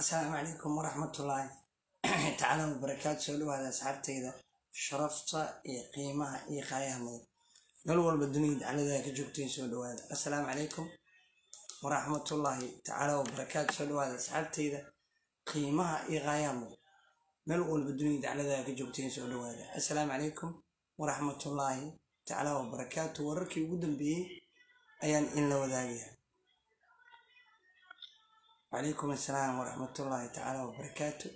asalaamu calaykum waraxmatullaahi tacaala wabarakaatu soo dhawaada asxaabteyda sharafta iyo qiimaha iyo qaayaha mudan meel walba dunida dacladaha ka joogteen soo dhawaada assalaamu calaykum waraxmatullaahi tacaala wabarakaatu soo dhawaada asxaabteyda qiimaha iyo qaayaha mudan meel walba dunida dacladaha ka joogteen soo dhawaada assalaamu calaykum waraxmatullaahi tacaala wabarakaatu wararkii ugu dambeeyey ayaan in la وعليكم السلام ورحمة الله تعالى وبركاته.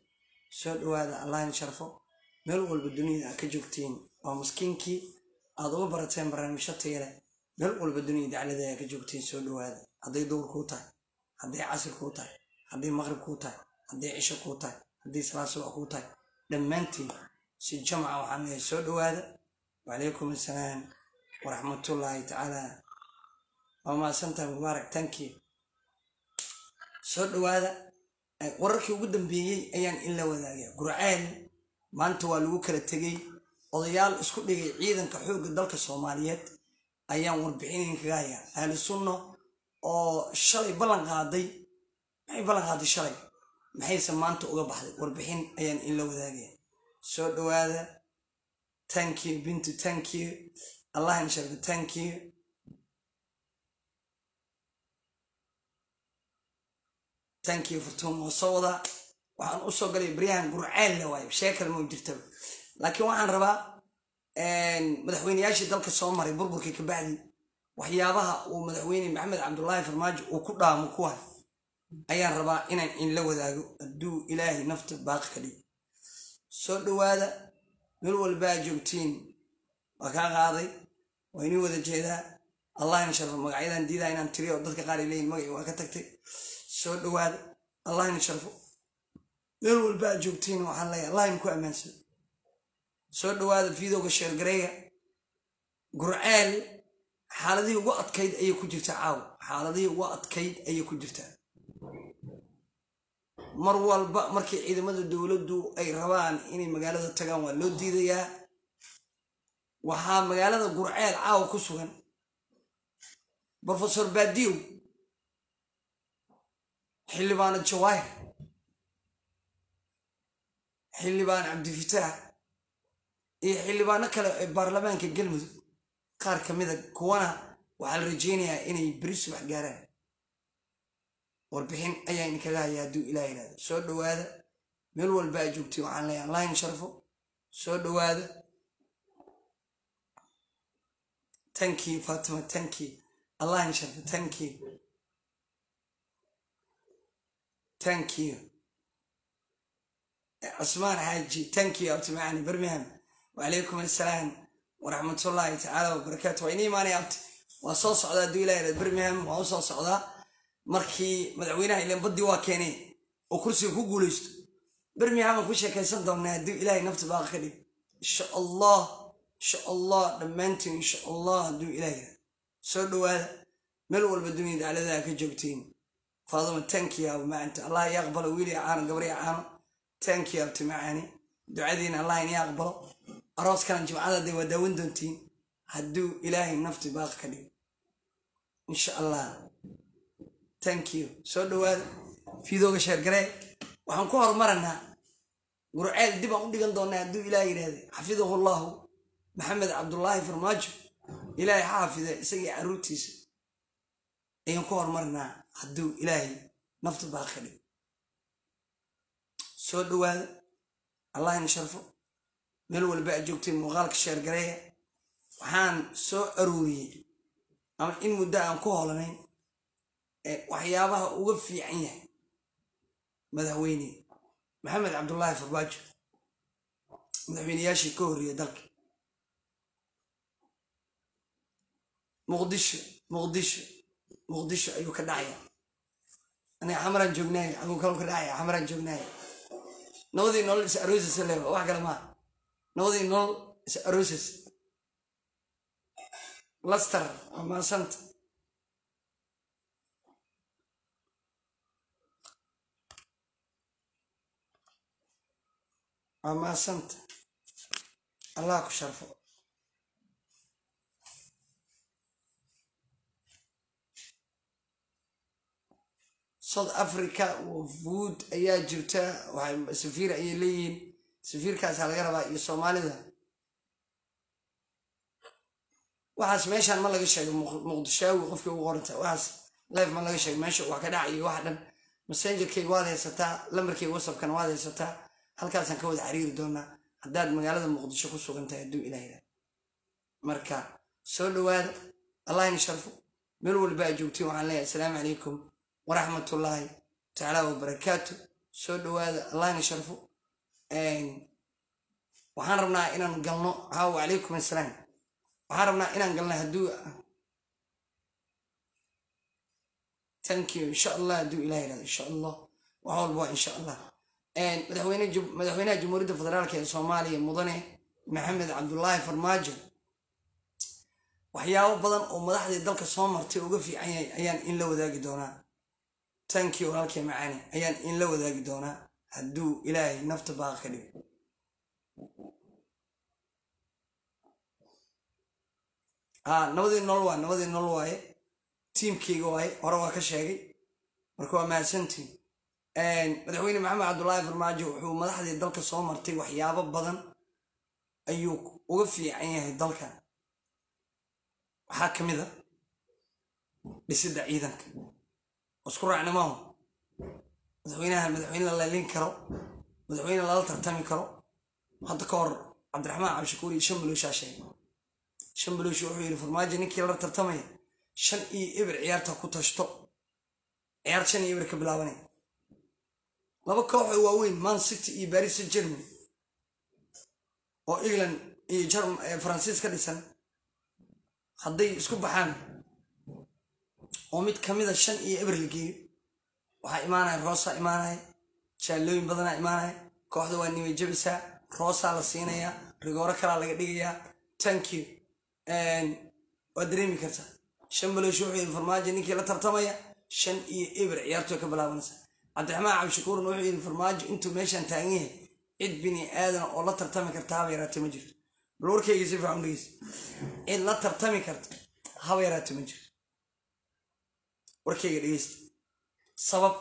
سؤال هذا الله ينشرفه. ملغ بالدنيا كجوكتين ومسكينكي أضو برتين برنامج شطيرة. ملغ بالدنيا على ذا كجوكتين سؤال هذا هذا دور كوتا هذا عصر كوتا هذا مغرب كوتا هذا عشاء كوتا هذا صلاة صبح كوتا لما أنت سجمع وعمل سؤال هذا وعليكم السلام ورحمة الله تعالى. وما سنت مبارك تنكي. Soo dhawaada wararkii ugu dambeeyey ayaan in la wadaagaya gurceel maanta waa lagu kala tegey. Odayaal isku dhigay ciidanka xoogga dalka soomaaliyeed ayaan warbixinin kaga hayaa. Ahlu sunno oo shalay ballan qaaday maxay ballan qaaday shalay? Maxayse maanta uga baxday? Warbixin ayaan in la wadaagaya soo dhawaada tankiyo bintu tankiyo allah insharka tankiyo furtuun waa soo wadaa waxaan u soo galay baryahan gurceel le waayo. Shee kale mau jirtaba laakiin waxaan rabaa madaxweyneyaashii dalka soo maray burburkii ka bacdi waxyaabaha uu madaxweyne maxamed cabdulaahi farmaajo uu ku dhaamo kuwa ayaan rabaa inaan in la wadaago hadduu ilaahay nafta baaqi ka dhigo soo dhawaada meel walbaa joogtiin. Waa kaa qaaday waa inii wada jeedaa. Allah in sharfo magacyadan diidaa inaan tiriyo dadka qaar ay leeyihiin magacii waa ka tagtay soo dhawaada allah in sharfo. Meel walba aad joogtiin waxaan leeyahay allah in ku ammaansan soo dhawaada fiidowga sheergareeya gurceel xaaladihii ugu adkayd ayay ku jirtaa caawa xaaladihii ugu adkayd ayay ku jirtaa. Mar walba markii ciidamada dowladdu ay rabaan inay magaalada tagaan waa loo diidayaa. Waxaa magaalada gurceel caawa ku sugan. Brofesor baadiyow xildhibaano jawaahir xildhibaan cabdifitaax iyo xildhibaano kale ee baarlamaanka galmudug qaar ka mida kuwana waxaa la rajeynayaa inay beri subax gaaraan. Warbixin ayaa idinkaga haya hadduu ilaah yidhahdo soo dhawaada meel walba aa joogtay waxaan leeyahay in sharfo soo dhawaada tankii fatima. Tankii allah in sharfo tankii thank you. Cusmaan xaaji thank you. Abti macani birmingham wacalaykum assalaam waraxmatullaahi tacaala wabarakaatu waa inii imaanaya abti waa soo socdaa hadduu ilah yidhahdo birmingham waa u soo socdaa markii madaxweynaha ilan baddii waa keenay oo kursiga ku guulaysto. Birmingham aan ku sheekaysan doonnaa hadduu ilaahay nafta baaqa ka dhig insha allah insha allah dhammaantiin insha allah hadduu ilah yidhahdo soo dhawaada meel walba dunida dacladaha ka joogtiin faaduma tankiya abu macanta allah i aqbalo wiili caano gabri caano tankiya abti macaani ducadiina allah ini aqbalo arooskana jimcada dee waa daawan doontiin hadduu ilaahay nafti baaq ka dhigo insha allah tankiyo soo dhawaada fiidooga sheergaree waxaan ku horumaranaa gurceel dib aan u dhigan doonaa hadduu ilaah yidhaahde xafidahu llahu maxamed cabdulaahi farmaajo ilaahay ha xafida isagii caruurtiisa ayaan ku horumarnaa hadduu ilaahay nafta baaq ka dhigo soo dhawaada allah in sharfo. Meel walba aad joogtay muuqaalka sheergareeya. Waxaan soo aruuriyey ama in muddo aan ku holanayn waxyaabaha uga fiican yahay madaxweyne maxamed cabdulaahi farbaajo madaxweyneyaashii ka horreeya dalka muqdisho muqdisho muqdisho ayuu ka dhacaya aniga xamaraan joognaay aguu kaloo ka dhacaya xamaraan joognaay nabadii nolol is aroosas leba wax kale maa nabadii nolol is aroosas laster waa maasanta waa maasanta allah ku sharfo south africa wafuud ayaa jirta. Waxay safiir ayay leeyihiin. Safiirkaasa laga rabaa iyo soomaalida. Waxaas meeshaan ma laga sheego muqdishaawi qofkii ugu qoranta waxaas life ma laga sheego. Meesha wax ka dhacayo wax dhan. Messengerkayga waad haysataa lambarkayga whatsappkana waad haysataa. Halkaasaan ka wada xiriiri doonaa. Haddaad magaalada muqdisho ku sugan tahay hadduu ilaahda marka soo dhowaada allah in sharfo meel walba aa joogtiin waxaan leeyahay assalaamu calaykum waraxmatullaahi tacaala wabarakaatu soo dhowaada allah in sharfo waxaan rabnaa inaan galno. Haa wacalaykum assalaam waxaan rabnaa inaan galno hadduu thank you. Insha allah hadduu ilaah yiraahdo insha allah. Wax walba insha allah. Madaxweynaha jamhuuriyadda federaalka ee soomaaliya mudane maxamed cabdulaahi farmaajo. Waxyaabo badan oo madaxdii dalka soo martay uga fiican yahay ayaan in la wadaagi doonaa thank you walaalkay macaani ayaan in la wadaagi doonaa. Hadduu ilaahay nafta baaqa ka dhigo nabadii nool waa nabadii nool waaye. Tiimkeyga waaye hore waa ka sheegay. Marka waa mahadsantiin. Madaxweyne maxamed cabdulaahi farmaajo wuxuu madaxdii dalka soo martay waxyaabo badan. Ayuu uga fiican yahay dalka. Waxaa ka mid a dhisidda ciidanka isku raacnimaho madaxweynaha madaxweyne la leelin karo madaxweyne lala tartami karo. Hadda ka hor cabdiraxmaan cabdishakuur iyo shan balooshaa sheegay shan balooshi wuxuu yidhi farmaajo ninkii lala tartamaya shan iyo eber ciyaarta ku tashto. Ciyaar shan iyo eber ka bilaabanaya laba kooxoo waaweyn man city iyo baris saint germany oo england iyo faransiis ka dhisan hadday isku baxaan oo mid ka mida shan iyo eber la geeyo waxaa imaanaya roosaa imaanaya jaallooyin badanaa imaanaya kooxda waa nimay jabisaa roosaa la siinayaa rigooro kalaa laga dhigayaa thank you. Waad dareemi kartaa shan balooshi wuxuu yidhi farmaajo ninkii la tartamaya shan iyo eber ciyaartoo ka bilaabanaysa. Cabdiraxmaan cabdishakuurna wuxuu yidhi farmaajo intuu meeshaan taagan yahay cid bini aadan oo la tartami karta haba yaraatee ma jirto. Bal warkayga si fiican dhegeysa. Cid la tartami karta haba yaraatee ma jirto warkayga dhegeysta. Sabab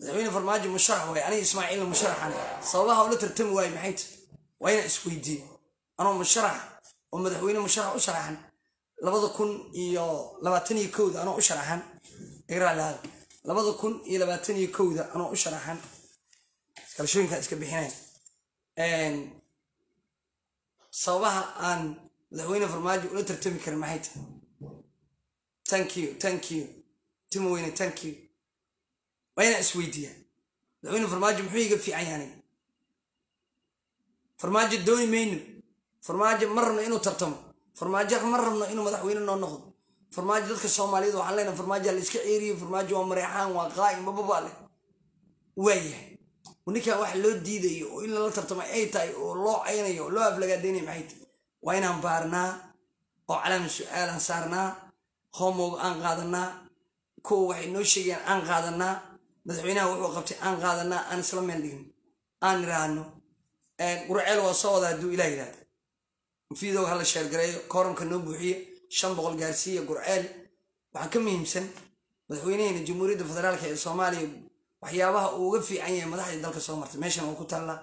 madaxweyne farmaajo musharax waaye aniga ismaaciilna musharaxan. Sababaha ula tartami waaye maxay waa inaan isweydiiyo anoo musharax oo madaxweyne musharax u sharaxan labada kun iyo labaatan iyo kowda anoo u sharaxan igraalihada labada kun iyo labaatan iyo kowda anoo u sharaxan iskalashooyinkaan iska bixinay sababaha aan madaxweyne farmaajo ula tartami karin maxay tahay thank you thank you. Timo weyne thank waa inaan isweydiiya madaxweyne farmaajo muxuu iga fiican yahay farmaajo dooni mayno. Farmaajo ma rabno inuu tartamo. Farmaajo ma rabno inuu madaxweyne noo noqdo. Farmaajo dadka soomaaliyeed waxaan leenahay farmaajo la iska ceeriyo farmaajo waa mareexaan waa qaa'im bababa leh. Waayahay ninkan wax loo diidayo oo in lala tartamo ay tahay oo loo caynayo oo loo aflagaadaynayo maxay tahay? Waa inaan baarnaa oo calaama su'aalaan saarnaa hoomowga aan qaadanaa kuwa waxay noo sheegayaan aan qaadanaa madaxweynaha wuxuu qabtay aan qaadanaa aan isla meel dhigno aan iraahno gurceel waa soo wada hadduu ilah yidhahda fiidowga hala sheergareeyo kooramka noo buuxiye shan boqol gaarsiiya gurceel. Waxaa ka muhiimsan madaxweynaheena jamhuuriyadda federaalka ee soomaaliya waxyaabaha uu uga fiican yahay madaxdii dalka soo martay. Meeshan uu ku taallaa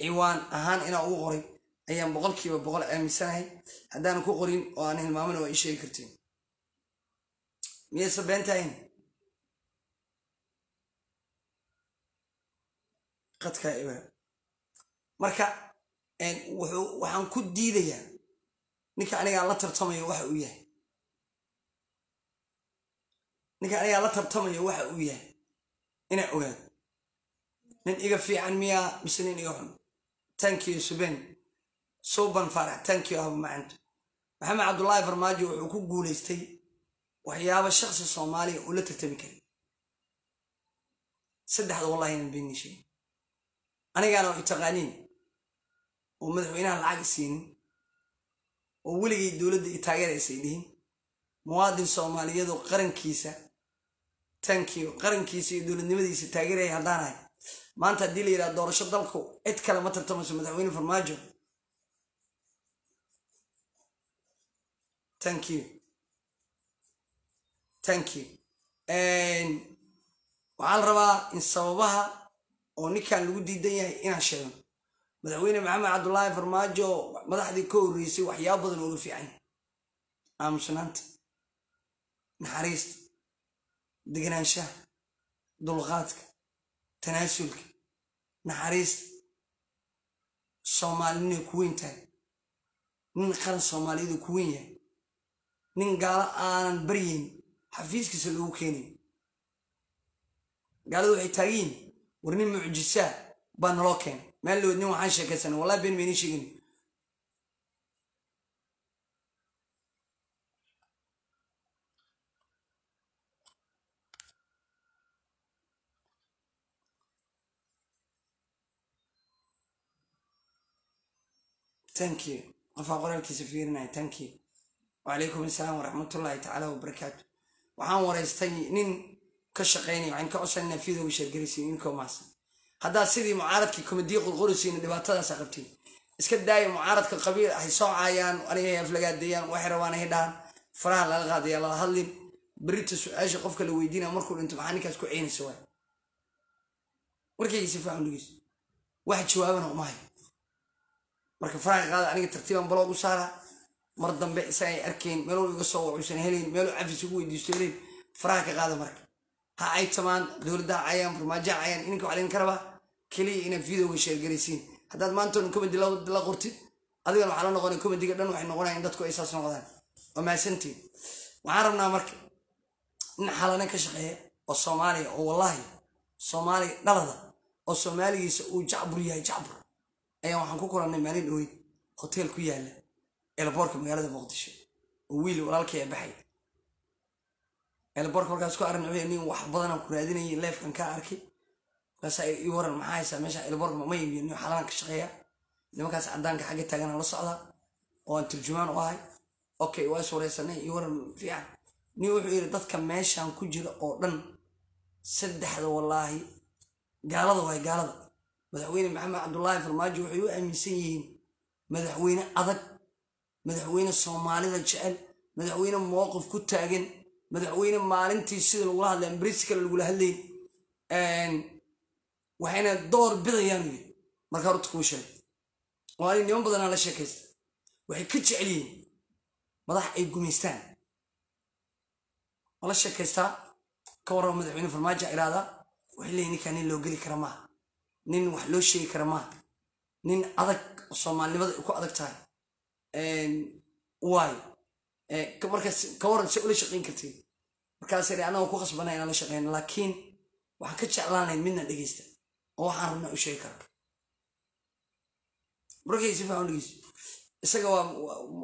ciwaan ahaan inaa ugu qoray ayaan boqolkiiba boqol aaminsanahay haddaan ku qorin oo aan hilmaamana waa ii sheegi kartiin miyayse beentahayn qadkaa ibra marka waxaan ku diidayaa ninka anigaa la tartamayo waxa uu yahay. Ninka anigaa la tartamayo waxa uu yahay. Inaa ogaado. Nin iga fiican miyaa mise nin iga xun. Tankiyo suben suban faarax tankiyo haba macanto maxamed cabdullaahi farmaajo wuxuu ku guulaystay waxyaabo shaksi soomaaliya uu la tartami karay saddexda wallahi inan beenishay anigaana i taqaaniin oo madaxweynaha lacag isiinin oo weligay dowladda i taageeraysay dhihin. Muwaadin soomaaliyeed oo qarankiisa tankiyo qarankiisa iyo dowladnimadiisa taageeraya haddaan ahay. Maanta haddii la yidhaha doorasho dalku cid kale ma tartamayso madaxweyne farmaajo. Thank you thank waxaa la rabaa in sababaha oo ninkan lagu diidan yahay inaan sheegno madaxweyne maxamed cabdulaahi farmaajo madaxdii ka horreysay waxyaaba badan ooga fiican aamusnaanta naxariista deganaanshaha dulqaadka tanaasulka naxariista soomaalinay ku weyn tahay nin qaran soomaaliyadu ku weyn yahay nin gaalo aanan baryayn xafiiskiisa loogu keenay. Gaaladu waxay taagiyin war nin mucjisaa baa naloo keenay. Meel lood nin waxaan sheekaysanay wallahi been bayni sheegin. Thank you. Qofaa qoraalkiisa fiirinaya thank you. Wacalaykum assalaam waraxmatullaahi tacaala wabarakaatu waxaan waraystay nin ka shaqaynaya waxaan ka codsanayna fiidooga sheergaraysiin inkoo maasan haddaa sidii mucaaradkii komadiya qurquraysiina dhibaatadaasa qabtiin iska daaya mucaaradka qabiil ahay soo caayaan aniga aflagaadeeyaan waxay rabaan ay dhahan faraha laga qaadaya lala hadlin. Berita su'aasha qofka la weydiinaya markuu dhinto maxaa ninkaas ku ceynaysa waay? Warkayga si faacan dhegeyso wax jawaabana uma marka faraha qaada aniga tartiiban baloogu saara mar dambe isaga ay arkayn meel walba iga soo wacuusan helayn meeluu cafis ugu weydiisto helayn faraha ka qaada marka. Ha ay tamaan dowladda ha cayaan farmaajo ha cayaan ininka waxaa laydin ka rabaa keliya inaad videoga sheergaraysiin haddaad maanta on comedy la qortid adigana waxaa la noqonay comediga dhan waxay noqonaya in dadku ay saas noqdaan. Waa mahadsantiin waxaan rabnaa marka nin xalane ka shaqeeya oo soomaaliya oo wallaahi soomaaliya dhalada oo soomaaligiisa uu jacbur yahay jacbur. Ayaan waxaan ku kulannay maalin dhaweyd hotel ku yaalla eelaboorka magaalada muqdisho. Oo wiil walaalkay baxay. Eelaboorka markaas ku aragna wuxuu nin wax badanaan ku raadinayay leefkan kaa arkay. Markaasaa ii waran maxaa haysaa? Meesha eelaboorka ma iibiyo nin xalanaan ka shaqeeya? Nimankaas caddaanka xagga taaganaan la socdaa oo aan turjumaan u ahay. Okay waa is wareysanay ii waran fiican. Nin wuxuu yidhi dadka meeshan ku jira oo dhan saddexda wallaahi gaalada waay gaalada. Madaxweyne maxamed cabdulaahi farmaajo waxay u aaminsan yihiin madaxweyne adag madaxweyne soomaalida jecel madaxweyne mowqif ku taagan madaxweyne maalintii sida lagula hadlay ambriis kale lagula hadlayn waxayna door bidayaan yiri markaa horta kuu sheegay. Oo ani niman badanaa la sheekaysta waxay ka jecel madax ay gumaystaan. Ma la sheekaystaa ka warraba madaxweyne farmaajo iraada waxay leeyihiin ninkaa nin loo geli kara maaha. Nin wax loo sheegi kara maaha. Nin adag oo soomaalinimada ay ku adag tahay waayo markaas ka waran se ula shaqayn kartid. Markaas iri anagoo ku khasbana inaan la shaqeyno laakiin waxaan ka jeclaan lahayn midna dhegeysta oo waxaan rabnaa u sheegi kara markay si faacan dhegeysto isaga waa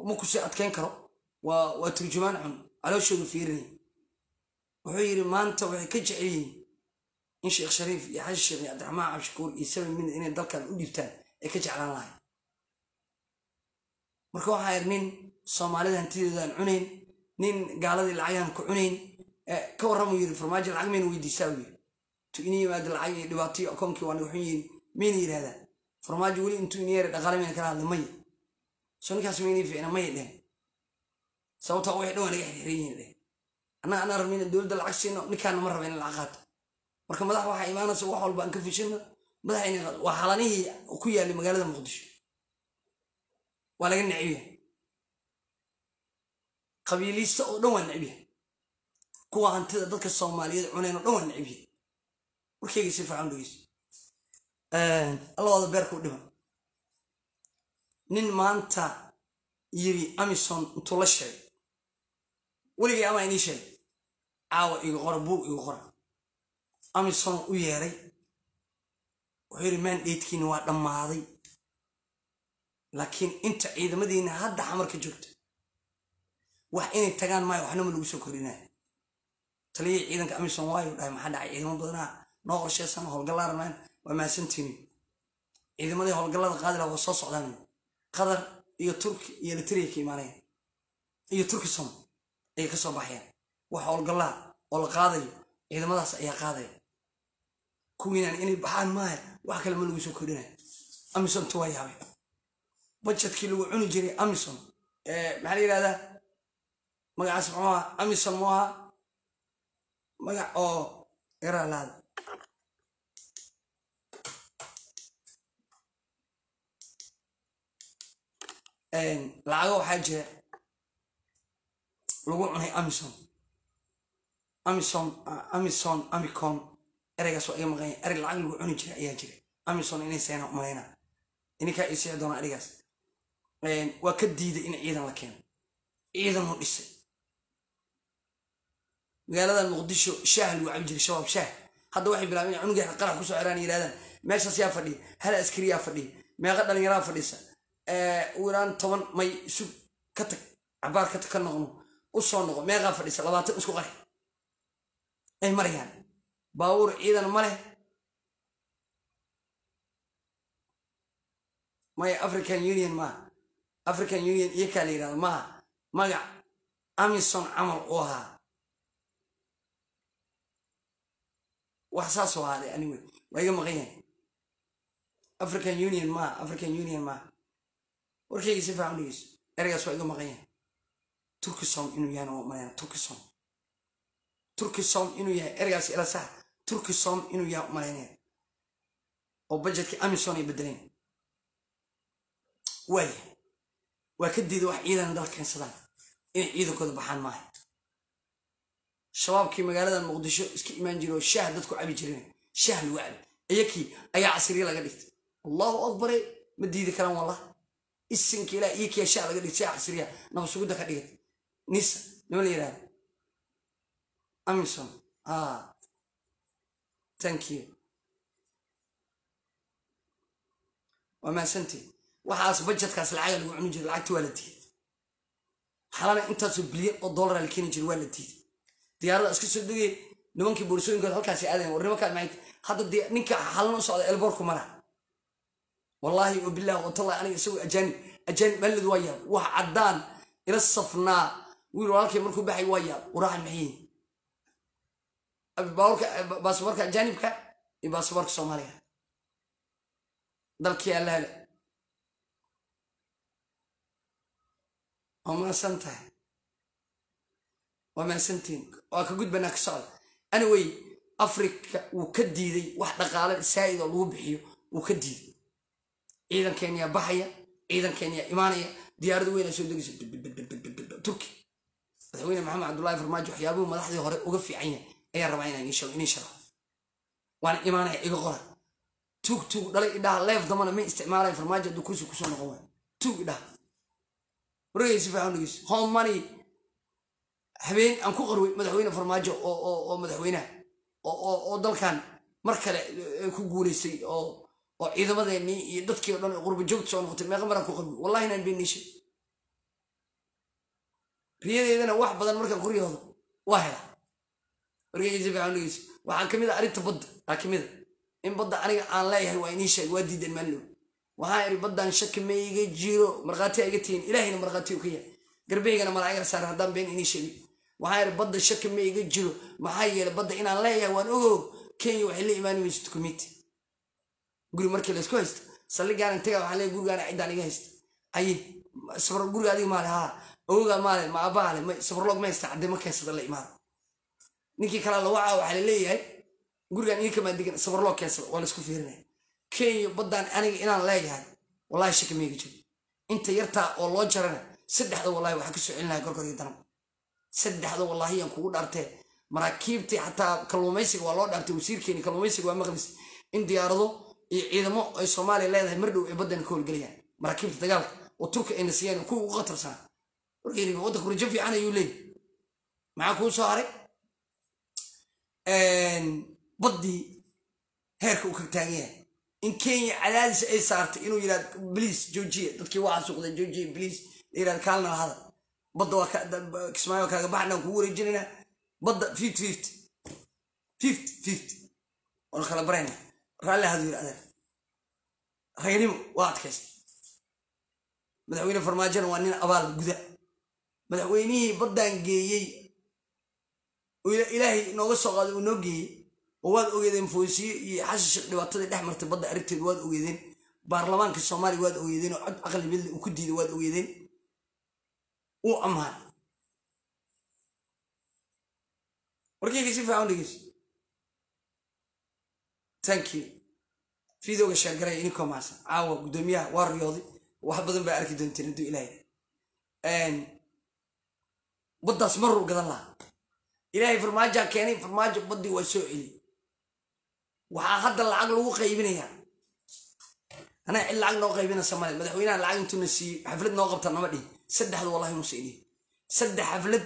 ma ku sii adkeyn karo. Waa turjumaan xun. Calooshoodu fiirinay wuxuu yidhi maanta waxay ka jecel yihiin in sheekh shariif iyo xasan sheekh iyo cabdiraxmaan cabshakuur iyo sabi midna inay dalkan u dhiibtaan ay ka jeclaan lahay marka waxaa yidhi nin soomaalida hantideedaan cunayn nin gaaladii lacagaan ku cunayn ka warramuu yidhi farmaajo lacag mayna weydiisaa u yidhi tu ini yimaada lacag iyo dhibaataiyo akoonkii waa wuxuu yidhi mayna yidhahdaa farmaajo weli intuu ini yeera dhaqaale mayna kala hadlay maya soo ninkaas maynii fiicna maya dhehen sababtaa waxay dhan waa naga xiriiran yihiin dhehen annaga anaa rabna dowladda lacag siino ninkaana ma raba in lacag qaato. Marka madax waxaa imaanaysa wax walba aan ka fishino madaxayna waa xalanihii ku yaalay magaalada muqdisho waa laga yahay. Qabiiliista oo dhan waa yahay. Kuwa hantida dadka soomaaliyeed cunayn oo dhan waa necib yahay. Si fiican dhegeyso alla wada beerka u dhiman. Nin maanta yiri amison intuu la sheegay. Weligay amaa inii sheegay. Caawa iga qora buug iga qora. Amison u yeeray. Wuxuu yidhi maandheydkiina waa dhammaaday laakiin inta ciidamadiina hadda xamarka joogta wax inay tagaan maayo waxnama lagu soo kordhinaya taliyihii ciidanka amison waayu dhahay maxaa dhacay? Ciidamo badanaa noo qorsheysan howlgallaa rabnaan waa mahadsantiini ciidamadii howlgallada qaadi laha waa soo socdaan. Qatar iyo turki iyo eritrea ka imaanayaan iyo turki som ayay ka soo baxayaan wax howlgallaa oo la qaadayo ciidamadaas ayaa qaadaya kuwiinaan inay baxaan maaha wax kale ma lagu soo kordhinaya amisonta waa yaabay bajetkii lagu cuni jiray amison maxaa la yidhahdaa magacaas muxuu aha amison mu aha magac oo iralaada lacago waxaa jira lagu cunay amison amison amison amicom ereygaas waa iga maqanya erey lacag lagu cuni jiray ayaa jira amison inay seena umalayna ininkaa isii doona arigaas waa ka diiday in ciidan la keeno ciidan u dhisay magaaladan muqdisho shaah lagu cabi jiray shabaab shaah hadda waxay bilaabeen cunugeeda qarax ku soo xiraan yirahdaan meeshaas yaa fadhiya hal askariyaa fadhiya meeqa dhalinyaraa fadhisa wiraan toban may sug ka tag cabaar ka tag ka noqno u soo noqo meeqaa fadhisa labaatan isku qari ay marayaan baabuur ciidan ma leh maya african union maaha african union iyakaa la yiraahdo maaha magac amison camal u ahaa. Wax saasoo ahaaday anyway waa iga maqan yahay. African union maaha african union maaha warkayga si fiican dhegeyso ereygaas waa iga maqan yahay. Turkisom inuu yahayna waa umalayna turkisom inuu yahay ereygaas ila sax turkisom inuu yahay u malaynaya oo budgetkii amison ay bedeleen waaya waa ka diida wax ciidan dal keensadaan. Inay ciidankooda baxaan maaha. Shabaabkii magaalada muqdisho iska imaan jira oo shaah dadku cabi jireen. Shaah lagu cabi. Iyakii ayaa casriye laga dhigtay. Allahu akbare ma diidi karaan wallah isinka ilah iyakiya shaah laga dhigtay shaah casriya naba sugudda ka dhigay. Nisa nima la yidhahda amison. Ah. Thank you. Waa mahadsantii waxaas bajetkaas lacaga lagu cuni jira lacagti waa la diiday. Xalana intaasoo bilyan oo dollara la keeni jira waa la diiday. Diyaarada iska soo degay nimankii boorsooyinkooda halkaasi aadayan war nimankaan maxay hadda ninka xalana u socda elboorku wallaahi wa billahi watallahi aniga isagoo ajaanib ajaanib maalid waa yaab wax caddaan ila safnaa. Wiil walaalkay markuu baxay waa yaab waraaxa maxay baasaboorka ajaanibka iyo baasaboorka soomaaliga. Dalkii allahale waa maasan tahay? Waa maasantiin waa ka gudbanaa ka socda? Anyway africa wuu ka diiday. Wax dhaqaale saa'id oo lagu bixiyo wuu ka diiday. Ciidankeeniyaa baxaya ciidankeeniyaa imaanaya diyaarada weynaa soo degaysa turki madaxweyne maxamed cabdullaahi farmaajo waxyaabuhu madaxdii hore uga fiican yahay. Ayaan rabaa inaan inii sharaxo waana imaanaya iga qora. Tuug tuug dhalay idhaha leef dambana ma isticmaalaya farmaajo hadduu kursi ku soo noqon waayo. Tuug idhaha home money. Habeen aan ku qarway madaxweyne farmaajo oo madaxweynaha oo dalkan mar kale ku guulaystay oo ciidamadeenii iyo dadkii o dhan qurba joogta soo noqotay. Meeqa maraan ku qarway wallahi inaan beenishay riyadeedana wax badan markaan ku riyoodo waa hela dhegeyso waxaa ka mid a arrinta badda. Aa ka mid a in badda aniga aan leeyahay waa inii sheeg waa diidan maallow waxaa iri baddan shaki ma iga jiro markhaati iga tihiin ilaahayna markhaati u ka yahay. Garbeygana malaa'iga saar haddaan been inii sheegin. Waxaa iri badda shaki ma iga jiro. Maxaa yeelay badda inaan leeyahay waan ogo kenya waxay la imaani weysa dukumenti guri markii laysku haysto saldhigaan taga waxaa leeyahay gurigaana ciddaan iga haysta aye sabr guriga adiga maale haa awogaa maale ma abaale ma sabrloog ma haysta cadde ma keensada la imaada ninkii kalaa la wacaa waxaa la leeyahay gurigaan ii kamaa degan sabrloog keensada waa laysku fiirinaya kenya baddan aniga inaan leeyahay wallahi shaki maiga jiro inta yartaa oo loo jarana saddexda wallahi waxaa ka soo celin lahaa gorgor iyo danab saddexda wallahi yaan kugu dhaartee. Maraakiibtii xataa kalluumaysiga waa loo dhaartay wasiirkeeni kalluumaysiga waa maqlis. In diyaarado iyo ciidamo ay soomaaliya leedahay mar dhow ay baddan ka howlgelayaan. Maraakiibta dagaalka oo turka ayna siiyaan kuwa ugu khatarsanaa wargeeniga waddanku rajo fiican ayuu leeyahy maxaa kuu soo haray? Baddii heerka uu ka taagan yahay in kenya cadaadis ay saartay inuu yiraahdo bliis joojiya dadkii waa xasuuqday joojiya bliis la yiraahdo kaalna lahada badda waa kismaayo kaaga baxnaan kugu wareejinayna. Badda fifty fifty. Fifty fifty. Waanu kala barayna. Raalli hadu yiri adeer raynimo waa adkaysta madaxweyne farmaajona waa nin abaal guda. Madaxweynihii baddan geeyey. Ilaahay nooga soo qaaday uu noo geeyey oo waad ogeedeen foosiye iyo xashish dhibaatadii dhex martay badda arrinteed waad ogeedeen. Baarlamaanka soomaaliya waad ogeedeen oo cod aqli midle uu ku diiday waad ogeedeen. Uu ammaan. Warkeyga si fiican dhegeyso thank you. Fiidooga sheegaraya maasan caawa guddoomiyaha waa riyooday wax badan baa arki doonteen hadduu ilaahay. Baddaas maruu gadan lahaa. Ilaahay farmaajaa keenay farmaajo baddii waa soo celi waxaa hadda lacag lagu qaybinayaa. Anaa cid lacag noo qaybinaysa male madaxweynaha lacag intuuna siiyey xaflad noo qabta nama dhihi saddexdu wallahi idhi saddex xaflad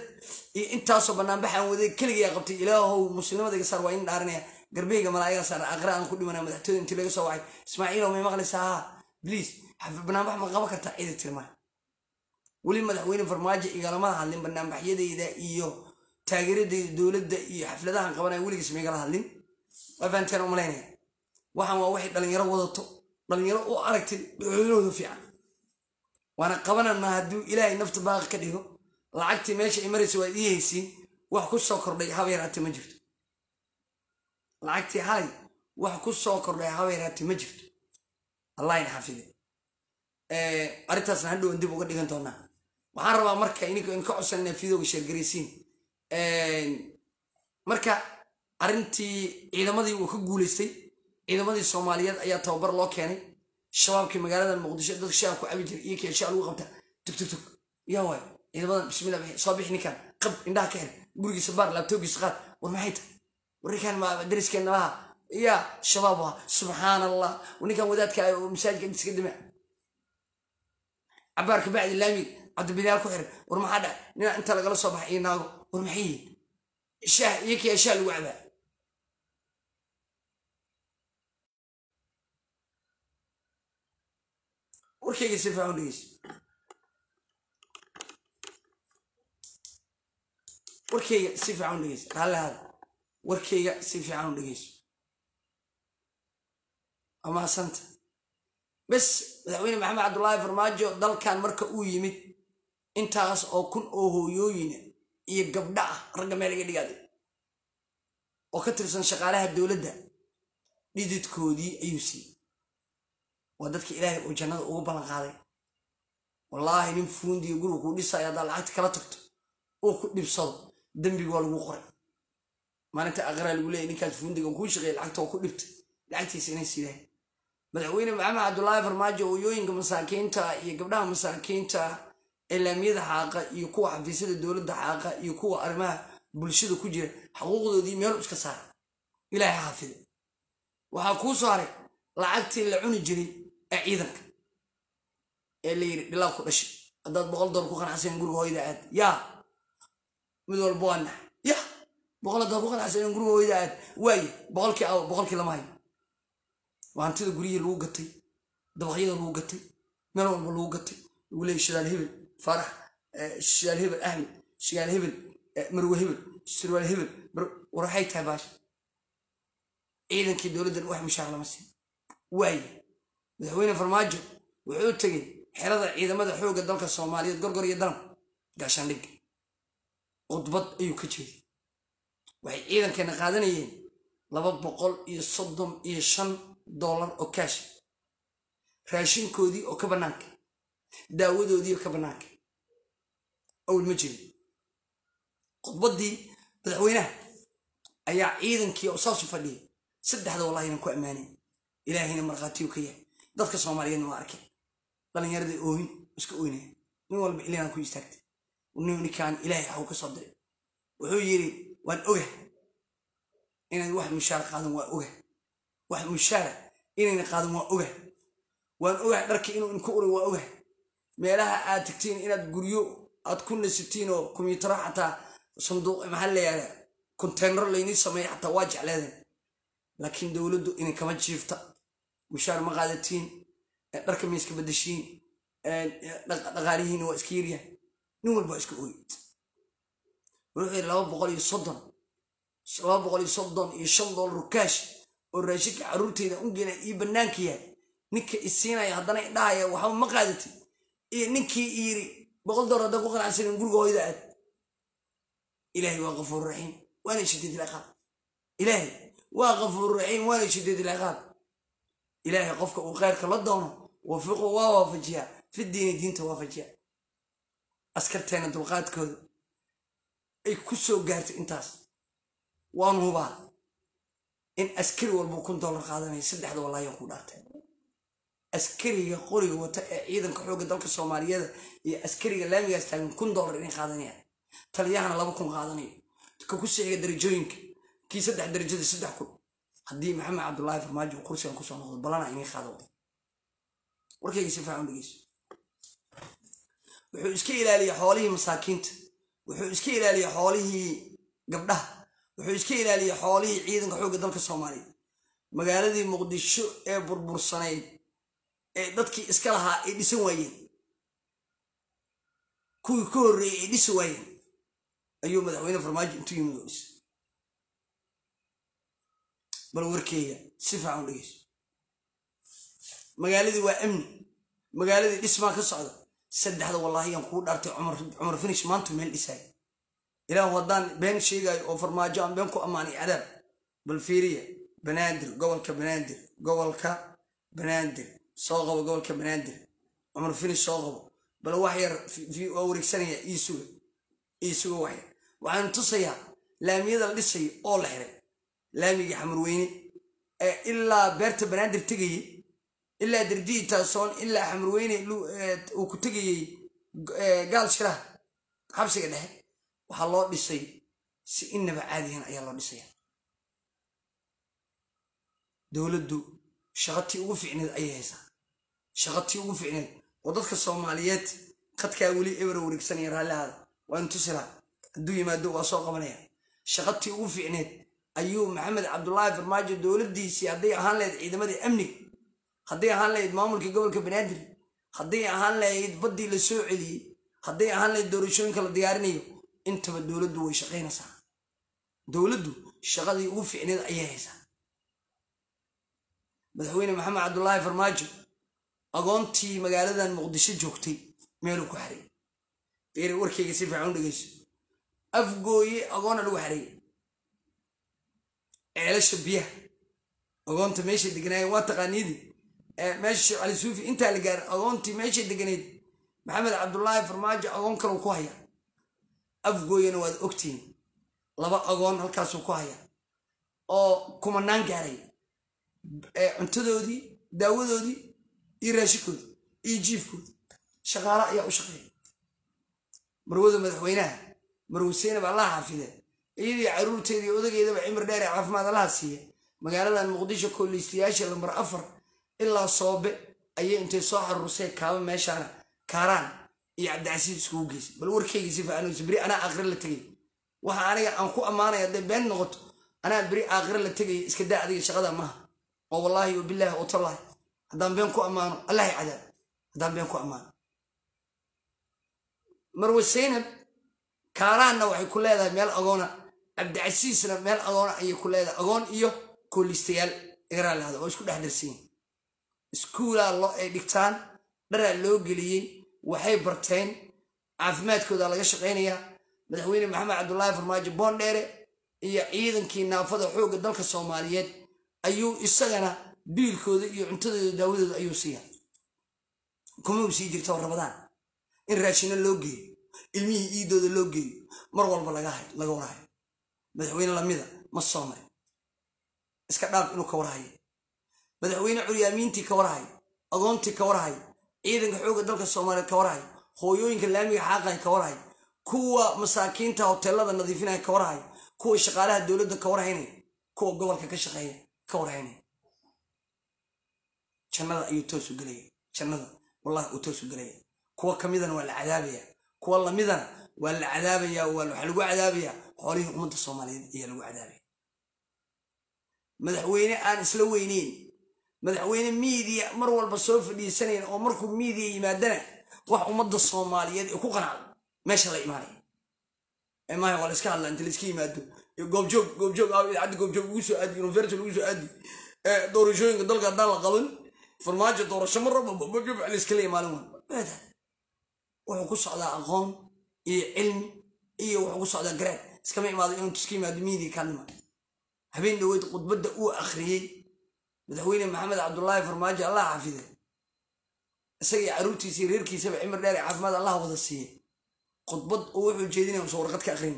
iyo intaasoo banaanbaxaan waday keligayaa qabtay. Ilaahow muslimada iga saar waa in dhaarinaya. Garbeyga malaa'iga saar aqra aan ku dhimanaya. Madaxtooyada intii laga soo wacay ismaaciilow may maqlaysaa haa bliis banaanbax ma qaban kartaa? Cidi tirmaa weli madaxweyne farmaajo igalamada hadlin banaanbaxyadeyda iyo taageeradeyda dowladda iyo xafladahan qabanaya weligiis maigala hadlin waa fahanteen u malaynaya waxaan waa waxay dhalinyaro wadato. Dhalinyaro u aragtay madaxweynahooda fiican. Waana qabananaa hadduu ilaahay nafta baaqi ka dhigo lacagtii meesha ay maraysa waad ii wax ku soo kordhay haba yaraatee ma jirto. Lacagtii halay wax ku soo kordhay haba yaraatee ma jirto. Allah ina xafide arrintaasna hadhowan dib uga dhigan doonaa. Waxaan rabaa marka in ka codsanina fiidooga sheergaraysiin marka arrintii ciidamadii uu ka guulaystay ciidamadii soomaaliyeed ayaa tababar loo keenay. Shabaabkii magaalada muqdisho dadka shaa ku cabi jiray iyo kee shaa lagu qabta. Tug tug tug. Yaa waay ciidamadan bismillah soo bixi ninkan qab indhaha ka xir gurigiisa baar laabtoogiisa qaad war maxay tahay warrinkan dariskeenna laha yaa shabaab ah subxaan allah ninkan wadaadka masaajidka iska dima. Cabaar kabacdi laamig cabdibilaal ku xiran war maxaa dhac ninaa inta lagala soo baxay iyo naago. War maxay yihiin shaah iyo kee lagu cabaa warkayga si fiican u dhegeyso warkayga si fiican dhegeyso raalli hada warkayga si fiican u dhegeyso waa mahasanta bes madaxweyne maxamed cabdullaahi farmaajo dalkan marka uu yimid intaas oo kun oo hooyooyina iyo gabdha ah ragga meel iga dhigaaday oo ka tirsan shaqaalaha dowladda dhididkoodii ayuu siiyey waa dadka ilaahay uu jannada ugu ballan qaaday. Wallaahi nin fuundiga guriga kuu dhisaya haddaad lacagta kala tagto. Uu ku dhibsado. Dembiga waa lagu qoray. Maalinta aqraa lagu leeyay ninkaas fuundiga kuu shaqeeya lacagta waa ku dhibtay. Lacagtiisa inay sidaan madaxweyne maxamed cabdullaahi farmaajo hooyooyinka masaakiinta iyo gabdhaha masaakiinta ilaamiyada xaaqa iyo kuwa xafiisyada dowladda xaaqa iyo kuwa arrimaha bulshada ku jira xuquuqdoodii meel iska saara ilaahay xaafide waxaa kuu soo haray lacagtii la cuni jiray ee ciidanka ee la yidhi dhilaa ku dhashay. Haddaad boqol dolar ku qanacsan guriga hooyada aad. Yaa. Mid walba waa nax. Ya boqol haddaad ku qanacsan guriga hooyada aad. Waaye boqolkii aw boqolkii lama hayo waa hantida guryihii lagu gatay. Dabaqyada lagu gatay. Meel walba lagu gatay. Lagu leeyay shidaal hebel farax shidaal hebel ahmed shidaal hebel marwe hebel sirwaal hebel. War waxay tahay baasha ciidankii dowladdan wax mushaar lama siin. Waaye madaxweyne farmaajo wuxuu tegey xerada ciidamada xoogga dalka soomaaliyeed gorgor iyo dalam gaashaandhig. Khudbad ayuu ka jeeday. Waxay ciidankeena qaadanayeen laba boqol iyo soddon iyo shan dollar oo kaash raashinkoodii oo ka bannaanka daawadoodii oo ka bannaanka. Awal ma jirin. Khudbaddii madaxweynaha ayaa ciidankii oo saasu fadhiyay saddexda wallahi inan ku ammaanay ilaahayna markhaatiyu ka yahay dadka soomaaliyeedna waa arkeen dhallinyarada oohin iska oynaya nin walba ilinaan ku istaagtay. Ninkaan ilaahay xaw ka soo diray. Wuxuu yidhi waan ogah inaad wax mushaar qaadan waa ogah wax mushaara inayna qaadan waa ogah waan ogah dharka inuu inku uray waa ogah meelaha aad tagtiin inaad guryo aad ku nasitiin oo kombiyuutaro xataa sanduuq maxaa leeyahay konteynar laynii sameeya xataa waa jecleedeen laakiin dowladdu inay kama jiifta mushaar ma qaadatiin dharka ma iska badashiin dhaqaalihiina waa iska yaryahay. Nin walba iska ooy wuxuu yidhi laba boqol iyo soddon laba boqol iyo soddon iyo shan dollar rukaash oo raashinka carruurteyda ungeena ii bannaanka yahay ninka isiinaya haddana idhahaya waxba ma qaadatid iyo ninkii yiri boqol dollar haddaa ku qanacsanin guriga hooyada aad. Ilaahay waa qafuur raxiim waana shadiid ilciqaab ilaahay waa qafuur raxiim waana shadiid ilciqaab ilaahay qofka uu kheyrka la doono wafiqu waa waafajiyaa. Fi diini diinta waafajiya askarteena dulqaadkooda ay ku soo gaartay intaas. Waanu hubaa in askari walba kun dollar qaadanaya saddexda wallaahi ku dhaartay. Askariga qoriga wata ee ciidanka xoogga dalka soomaaliyeed iyo askariga laamigaas taagan kun dollar inay qaadanayaan. Taliyahana laba kun qaadanayo ka ku siixiga darajooyinka kii saddex darajada saddex kun haddii maxamed cabdullaahi farmaajo kursigan ku soo noqdo balana inay qaado. Wuxuu iska ilaaliyay xoolihii masaakiinta. Wuxuu iska ilaaliyay xoolihii gabdhaha. Wuxuu iska ilaaliyay xoolihii ciidanka xoogga dalka soomaaliya. Magaaladii muqdisho ee burbursanayd ee dadkii iska lahaa ay dhisan waayeen. Kuwii ka horreeyey ay dhisi waayeen. Ayuu madaxweyne farmaajo intuu yimid oo dhis bal warkeyga si fiican u dhegeyso magaaladii waa amni. Magaaladii dhismaa ka socda. Saddexda wallaahi yaan kuu dhaartay cumar finish maantu meel dhisaay ilaahu haddaan been sheegayo oo farmaajo aan been ku ammaanay cadaab bal fiiriya banaadir gobolka banaadir gobolka banaadir soo qabo gobolka banaadir. Cumar finish soo qabo. Bal wax yar waa wareegsanaya ii suga ii suga wax yar. Waxaan tusayaa laamiyada la dhisayo oo la xiray laamigii xamarweyne ilaa beerta banaadir tegayey ilaa darjihii taasoon ilaa xamarweyne uu ku tegayey gaal shiraha xabsiga dhexe waxaa loo dhisay si inaba caadiyan ayaa loo dhisaya. Dowladdu shaqatii ugu ficneed ayay haysaa. Shaqatii ugu ficneed oo dadka soomaaliyeed khadkaa weli ebera wareegsanaya raallihaada waa intusilaa hadduu yimaado waa soo qabanaya. Shaqatii ugu ficneed ayuu maxamed cabdullaahi farmaajo dowladdiisii hadday ahaan lahayd ciidamadii amniga hadday ahaan lahayd maamulkii gobolka banaadir hadday ahaan lahayd baddii la soo celiyey hadday ahaan lahayd doorashooyinka la diyaarinayo intaba dowladdu way shaqaynaysaa. Dowladdu shaqadii ugu ficneed ayay haysaa. Madaxweyne maxamed cabdullaahi farmaajo agoontii magaaladan muqdisho joogtay meeluu ku xaray. Beere warkeyga si fiican u dhegeyso. Afgooye agoona lagu xareeyey ceelasha biyaha. Agoonta meeshay deganaayeen waa taqaaniidi. Meesha cali suufi intaa la gaarin agoontii meeshay deganayd maxamed cabdullaahi farmaajo agoon kalau ku haya afgooyena waad ogtihiin laba agoon halkaasuu ku haya oo kumanaan gaaray. Cuntadoodii daawadoodii iyo raashikoodii iyo jiifkoodii shaqaale ayaa u shaqeeya marwada madaxweynaha marwuseynab allaha xafide iyadii caruurteedii odageedaba cimri dheer ee caafimaad allaha siiya magaaladan muqdisho kooleystayaasha lambar afar ilaa soobe ayay intay soo xaruursay kaaba meeshaana kaaraan iyo cabdicasiid iskugu geysay. Bal warkeyga si fiican beri anaa aakhire la tegay waxa aniga aan ku ammaanaya hadday been noqoto anaa beri aakhire la tegaya iska daa adiga shaqada maaha oo wallaahi o bilaahi oo tallaahi. Haddaan been ku ammaano allahi cadaab. Haddaan been ku ammaano. Marwe seynab kaaraanna waxay ku leedahay meel agoona cabdicasiisna meel agoona ayay ku leedahay. Agoon iyo koolistayaal igaraa lahada oo isku dhex darsanyihin iskuulaa loo ay dhigtaan dharaa loo geliyey waxay barteen caafimaadkooda laga shaqaynayaa madaxweyne maxamed cabdullaahi farmaajo boondheere iyo ciidankii naafada xoogga dalka soomaaliyeed ayuu isagana biilkooda iyo cuntadooda daawadooda ayuu siiya kuma u sii jirta rabadaan in raashino loo geeyo ilmihii iidooda loo geeyo mar walba laga warhayo madaxweyne lamida ma soo iska dhaaf inuu ka warhayo madaxweyne curyaamiintii ka warhayo agoontii ka warhayo ciidanka xoogga dalka soomaaliyeed ka warhayo hooyooyinka laamiga xaaqaya ka warhayo kuwa masaakiinta hoteelada nadiifinaya ka warhayo kuwa shaqaalaha dowladda ka warhaynaya kuwa gobolka ka shaqeeya ka warhaynaya jannada ayuu toosu gelaya. Jannada wallahi uu toosu gelaya. Kuwa kamidana waa la cadaabaya. Kuwa lamidana waa la cadaabaya waxaa lagu cadaabaya xoolihii ummadda soomaaliyeed ayaa lagu cadaabaya madaxweyne aan isla weyneyn. Madaxweyne miidiya mar walba soo fadhiisanayn oo markuu miidiya yimaadana wax ummadda soomaaliyeed ee ku qanacdo meesha la imaanaya maaha waa la hadlaa inta la iska yimaado. Goobjoog goobjoog idaacadda goobjoog ugu soo aadi university lagu soo aadi. Doorashooyinka dalka haddaan la qaban farmaajo doorasho mar imaanin wuxuu ku socdaa aqoon iyo cilmi iyo wuxuu ku socdaa garaad iskama imaado inuu iska yimaado miidiya kaalima habeen dhoweyd khudbadda uu akhriyey madaxweyne maxamed cabdullaahi farmaajo allah xafide isagii caruurtiisii reerkiisaba cimri dheer ee caafimaad allah wada siiyey. Khudbad oo wuxuu jeedinaya usan warqad ka akrin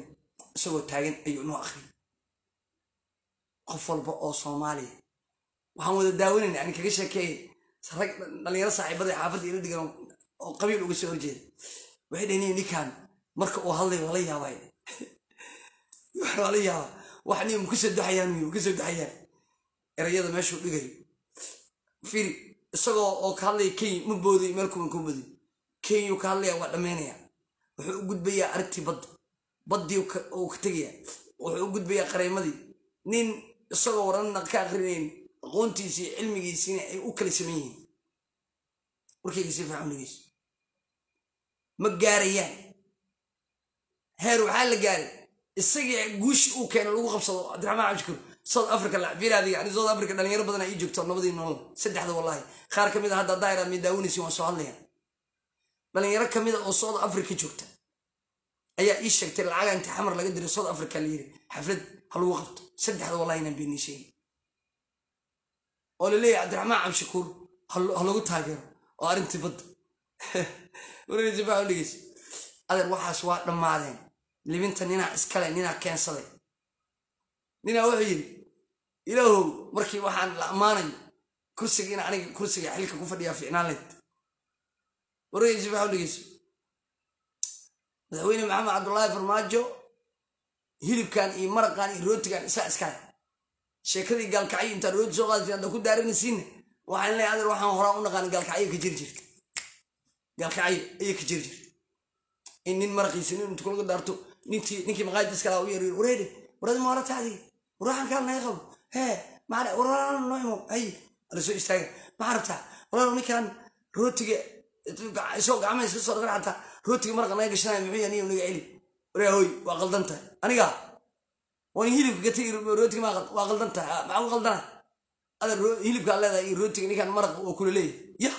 isagoo taagan ayuu inoo akhriyay qof walba oo soomaaliya. Waxaan wada daawanayna ani kaga sheekeeyay rag dhalinyaro saaxiibada xaafadda ila digan oo qabiil uga soo horjeeda. Waxay dhaheen ninkan marka uu hadlayo waa la yaabay waa la yaaba wax nin muka miyu muka soo duxayaan erayada meeshuu dhigayo firi isagoo oo ka hadlaya kenya ma booday meel kuman ku booday kenyuu ka hadlaya waa dhammaynaya wuxuu u gudbayaa aragtii badda baddii uu ka tegaya wuxuu u gudbayaa qareemadii. Nin isagoo waranna ka akrinayn aqoontiisii cilmigiisiina ay u kala saman yihiin. Warkayga si ma gaarayaan. Heer waxaa la gaaray isagii guushi uu keeno lagu qabsado cabdiraxmaan cabdishakuur south africa lacfiir adiga ani south africa dhalinyaro badan ii joogto nabadii nolol saddexda wallahi qaar ka mid a hadda daa'ira mi daawanaysin waan soo hadlaya dhalinyaro ka mid a oo south africa joogta ayaa ii sheegtay lacaga inta xamar laga diray south africa la yiri xaflad ha lagu qabto. Saddexda wallahi inaan beenii sheegay oo la leeyahay cabdiraxmaan cabdishakuur ha lagu taageero oo arrintii badda adeer waxaas waa dhammaadeen libinta ninaa iskale ninaa keensaday. Ninaa wuxuu yidhi ilaahow markii waxaan la ammaanayo kursiga ina aniga kursiga xilka ku fadhiyaa ficnaan leed waraysi baa dhegeysa madaxweyne maxamed cabdullaahi farmaajo hilibkan iyo maraqan iyo rootigan isaa iskale sheekadii gaalkacyo intaa rooti soo qaadati hadda ku daaranaysiinna waxaan leeyahay adeer waxaan horaan u naqaan gaalkacyo ka jiri jirta gaalkacyo ayay ka jiri jirta in nin maraqiisa nin intu kulaga daarto ninkii maqaayadis kala u yar wareede wareed ma kaa naga qabo hee maxaa warwaa noo imo. Ay ala soo istaaga. Maxaa rabtaa walaalo ninkan rootiga isoo gacmaha iska soo dhaqan xataa rootiga maraqa naga gashanaya muxuu yahay naga celi. Waryaa hoy waa qaldan tahay aniga waan hilibka gatay rootiga waa qaldan tahay maxaa ku qaldana? Ada hilibkaa leedahay iyo rootiga ninkan maraqa waa kula leeyahay. Ya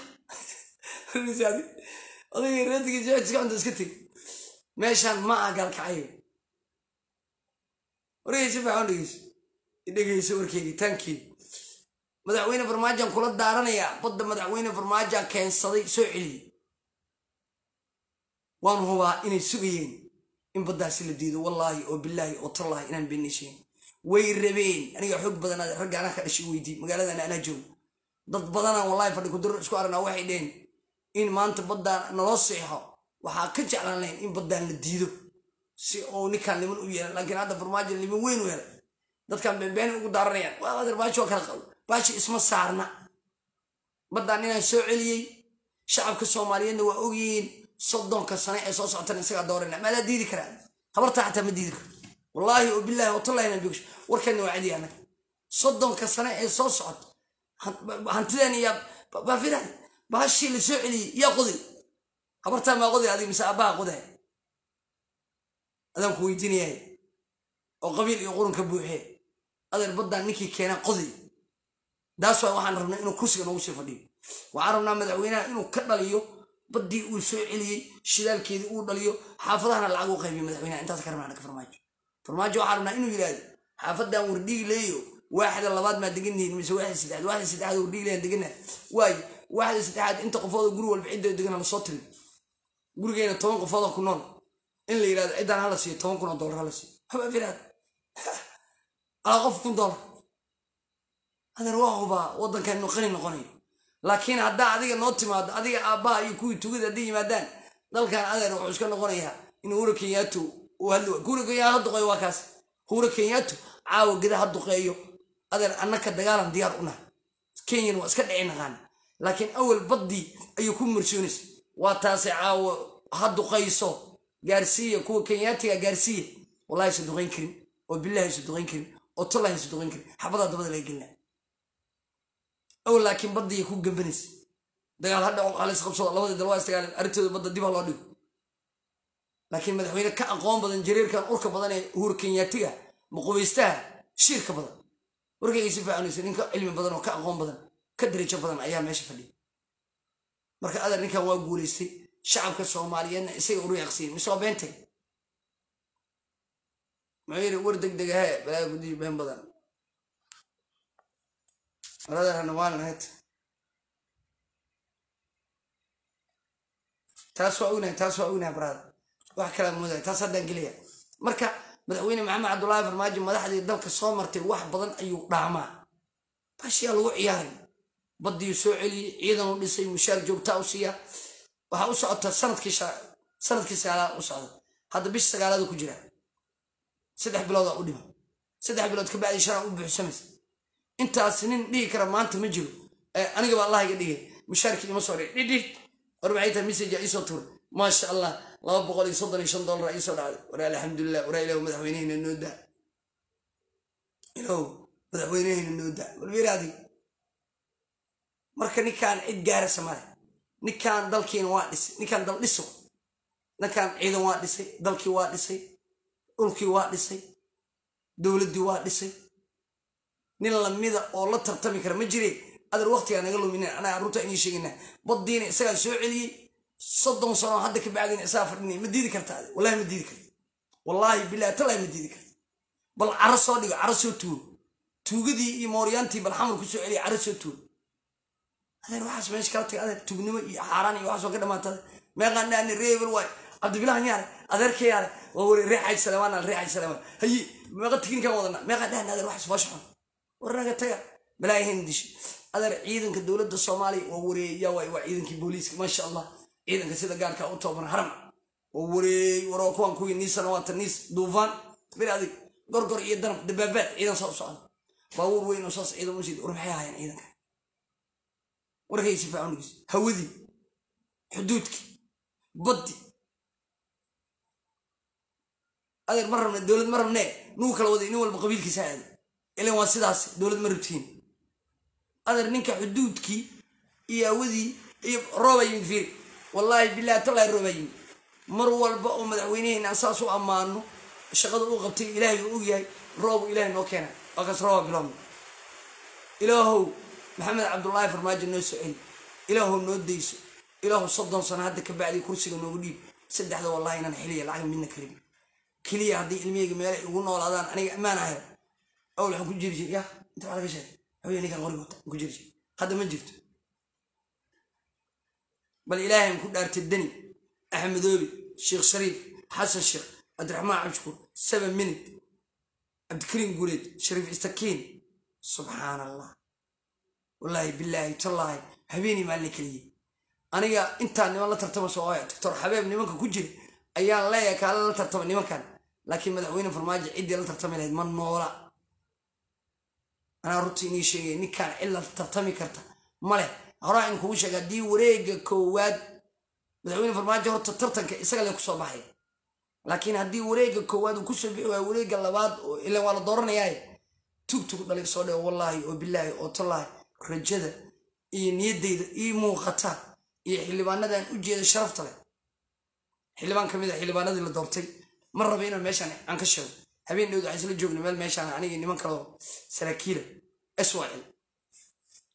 rootiga joojiska cunta iska teg meeshaan ma aha gaalkacayo wargeysa fiican dhegeyso dhegeyso warkeyga tankii. Madaxweyne farmaajoan kula daaranayaa badda madaxweyne farmaajoa keensaday soo celiyey waan hubaa inay sugayeen in baddaasi la diido wallaahi oo bilaahi oo tallaahi inaan beenishayn way rabeen aniga xoog badanaad ragga ka dhashay weydii magaaladan anaa joogo. Dad badanaan wallahi fadhi kudaro isku aragnaa waxay dheheen in maanta baddaan naloo seexo waxaa ka jeclaan lahayn in baddaan la diido si uu ninkaan liman u yeelan laakiin hadda farmaajo liman weyn u helay dadkan beenbeeni ugu daaranayaan waa adeer baasho kala qabo baashi isma saarna baddaan inaan soo celiyey shacabka soomaaliyeedna waa ogyihiin soddonka sane ee soo socotana isagaa doorana maadaa diidi karaa habartaa xataa ma diidi karo wallaahi oo bilaahi oo tallahi inaan bigsho warkeenna waa cadiya annaga soddonka sane ee soo socoto hantideen iyo baafiraad baashii la soo celiyey yaa qoday habartaa maa qoday adig mise aabbaha qoday? Adaan ku weydiinayay oo qabiil iyo qurunka buuxee adeer baddaan ninkii keenaa qoday. Daas waa waxaan rabnaa inuu kursiga noogu sii fadhiyo. Waxaan rabnaa madaxweynaha inuu ka dhaliyo baddii uu soo celiyey shidaalkeedii uu dhaliyo xaafadahana lacag u qaybiyo madaxweynaha. Intaas ka rabnaa ka farmaajo. Farmaajo waxaan rabnaa inuu yidhaahdo xaafadan wardhigi leeyo. Waaxda labaad maa degantihiin mise waaxda saddexaad? Waaxda saddexaad wardhigi leeyan degana waayo waaxda saddexaad inta qofood guri walba cidda degana la soo tiri gurigeena toban oo ku nool. In la yidhahdo ciddaan hala siiyo toban kun oo dollar hala siiyo. Firaad. Alaa qof kun dollar adeer waa hubaa qani noqonayo. Laakiin haddaa adiga noo timaado adiga aabbaha iyo kuwii tugada hadday yimaadaan dalkan adeer wuxuu iska noqonayaa in hura kenyaatu uu hadli kenyaatu ha duqeeyo waa kaas. Hura kenyaatu caawa geda ha duqeeyo. Adeer annaka dagaalan diyaar u nahay kenyan waa iska dhici naqaan. Laakiin awal baddii ayuu ku marsoonaysa waa taase caawa ha duqayso gaarsiiya kuwa kenyaatiga gaarsiiya. Wallahi isa duqayn karin oo billahi isa duqayn karin oo tallahi isa duqayn karin. Xabadaa dabada laga gelina. Awal laakiin baddii ku gambanaysa dagaal ha dhaco halis qabsado labadii dal waa arrintooda badda dib loo dhigo. Laakiin madaxweyne ka aqoon badan jareerkan urka badan ee uhur kenyaatiga muqubeystaha shiirka badan. Warkayga si fiicanaysa ninka cilmi badan oo ka aqoon badan ka darajo badan ayaa meesha fadhiya marka adeer ninkan waa guulaystay shacabka soomaaliyeedna isaga uru yaqsiin mise waa beentay? Muxuu yidhi war deg dega hee balaa gudiyo been badan. Maradarana waa nahayd taas waa ognahay taas waa ognahay baraada wax kalaa moodaya taas haddaan gelaya marka madaxweyne maxamed cabdullaahi farmaajo madaxdii dalka soo martay wax badan ayuu dhaamaa. Baashiyaa lagu ciyaaray baddiyu soo celiyey ciidanuu dhisay mushaar joogtaa u siiya. Waxaa u socota sannadkii sagaalaad u socda. Hadda bish sagaalaadu ku jira. Saddex biloodaa u dhima. Saddex bilood ka bacdi shanaa u buuxsamaysa intaas nin dhihi kara maanta ma jiro. Aniga baa allah iga dhigay. Mushaarkii ima soo dhici dhidhid. War maxay tahay? Message iisoo tuuray maasha allah laba boqol iyo soddon iyo shan dollar iisoo dhacday. Waraa alxamdulilah waraa ilahu madaxweynehayna noo daa ilahu madaxweynehayna noo daa walbeeraadi marka ninkaan cid gaarasa male ninkaan dalkiina waa dhisay. Ninkaan dal dhiso. Ninkaan ciidan waa dhisay. Dalkii waa dhisay. Dhulkii waa dhisay. Dowladdii waa dhisay. Nin lamida oo la tartami kara ma jire adar waqtigaa naga lumina anaa arruurta inii sheegina baddiina isagaa soo celiyey. Soddon sano hadda ka bacdina isagaa fadhinay. Ma diidi karta ade wallahi ma diidi karta wallaahi bilahi tallahi ma diidi karta bal caro soo dhigo caro soo tuuro. Tuugadii iyo mooryaantii bal xamar ku soo celiya caro soo tuuro waxaas meesha kala tagay adeer tuugnimo iyo xaaraan iyo waxaas waa ka dhamaatay. Meeqaan dhaani reebel waay. Cabdibilahan yaare adeerka yaare waa wari ree xaaj salamaan al ree xaaj salamaan hayi meeqa tikinkaan wadana meeqaan dhaani adeer waxaas foosha xun warnaga taga. Balaayahayn disho adeer ciidanka dowladda soomaaliya waa wareeya waay waa ciidankii booliiska maasha allah ciidanka sida gaarka u tooban haram. Waa wareey waroo kuwan kuwii niisana waata niis duufaan bir adig gorgor iyo danab dabaabaad ciidan soo socda baabuur weyn oo saas ciidan u war maxay ahaayeen ciidanka warkaysi faacunigiis hawadii xuduudkii baddi adeer ma rabne dowlad ma rabne nugu kala waday nin walba qabiilkiisa aada ilan waa sidaas dowlad ma rabtiin. Adeer ninka xuduudkii iyo hawadii iyo rooba yimid fiiri. Wallaahi bilahi tallahi rooba yimid. Mar walba oo madaxweyneheyna aan saas u ammaano shaqada uu qabtay ilaahay uu og yahay roobu ilaahay noo keena waa kaas rooba bilowna ilaahow maxamed cabdullaahi farmaajo noo soo celi ilaahow noo dayso. Ilaahow soddon sano hadda ka bacdi kursiga noogu dhiib. Saddexda wallahi inaan xiliya lacag midna ka rabin keliya haddii ilmihayga meelay ugu noolaadaan aniga ammaan ahay. Awl waxaan ku jiri jir ya inta waa laga sheegay. Haween ninkan qoriga wata ku jiri jir hadda ma jirto. Bal ilaahay ku dhaartay deni axmedoobi sheekh shariif xasan sheekh cabdiraxmaan cabshukuur seven minute cabdikariim guuleed shariif istakiin. Subxaan allah wallaahi bilaahi tallaahi habeenii maalina keliyey aniga intaa niman la tartama soo doctor xabeeb nimanka ku jira ayaan leeyahay kaala la tartama nimankan. Laakiin madaxweyne farmaajo ciddii la tartami lahayd ma noola. Anaa runtii inii sheegaya ninkaan cid la tartami karta ma leh. Horaa in kugu sheega haddii wareega koowaad. Madaxweyne farmaajo horta tartanka isaga le ku soo baxaya laakiin haddii wareega koowaad uu ku soo bixi waayo wareega labaad ilan waa la dooranayaaye tugtug dhalay soo dhe wallaahi oo bilaahi oo tallaahi rajada iyo niyaddayda ii muuqata iyo xildhibaanadan u jeeda sharafta leh. Xildhibaan ka mid a xildhibaanadii la doortay ma raba inaan meeshaan aan ka sheego. Habeen dhowd waxaan isla joogna meel meeshaan aniga niman kaloo saraakiila swal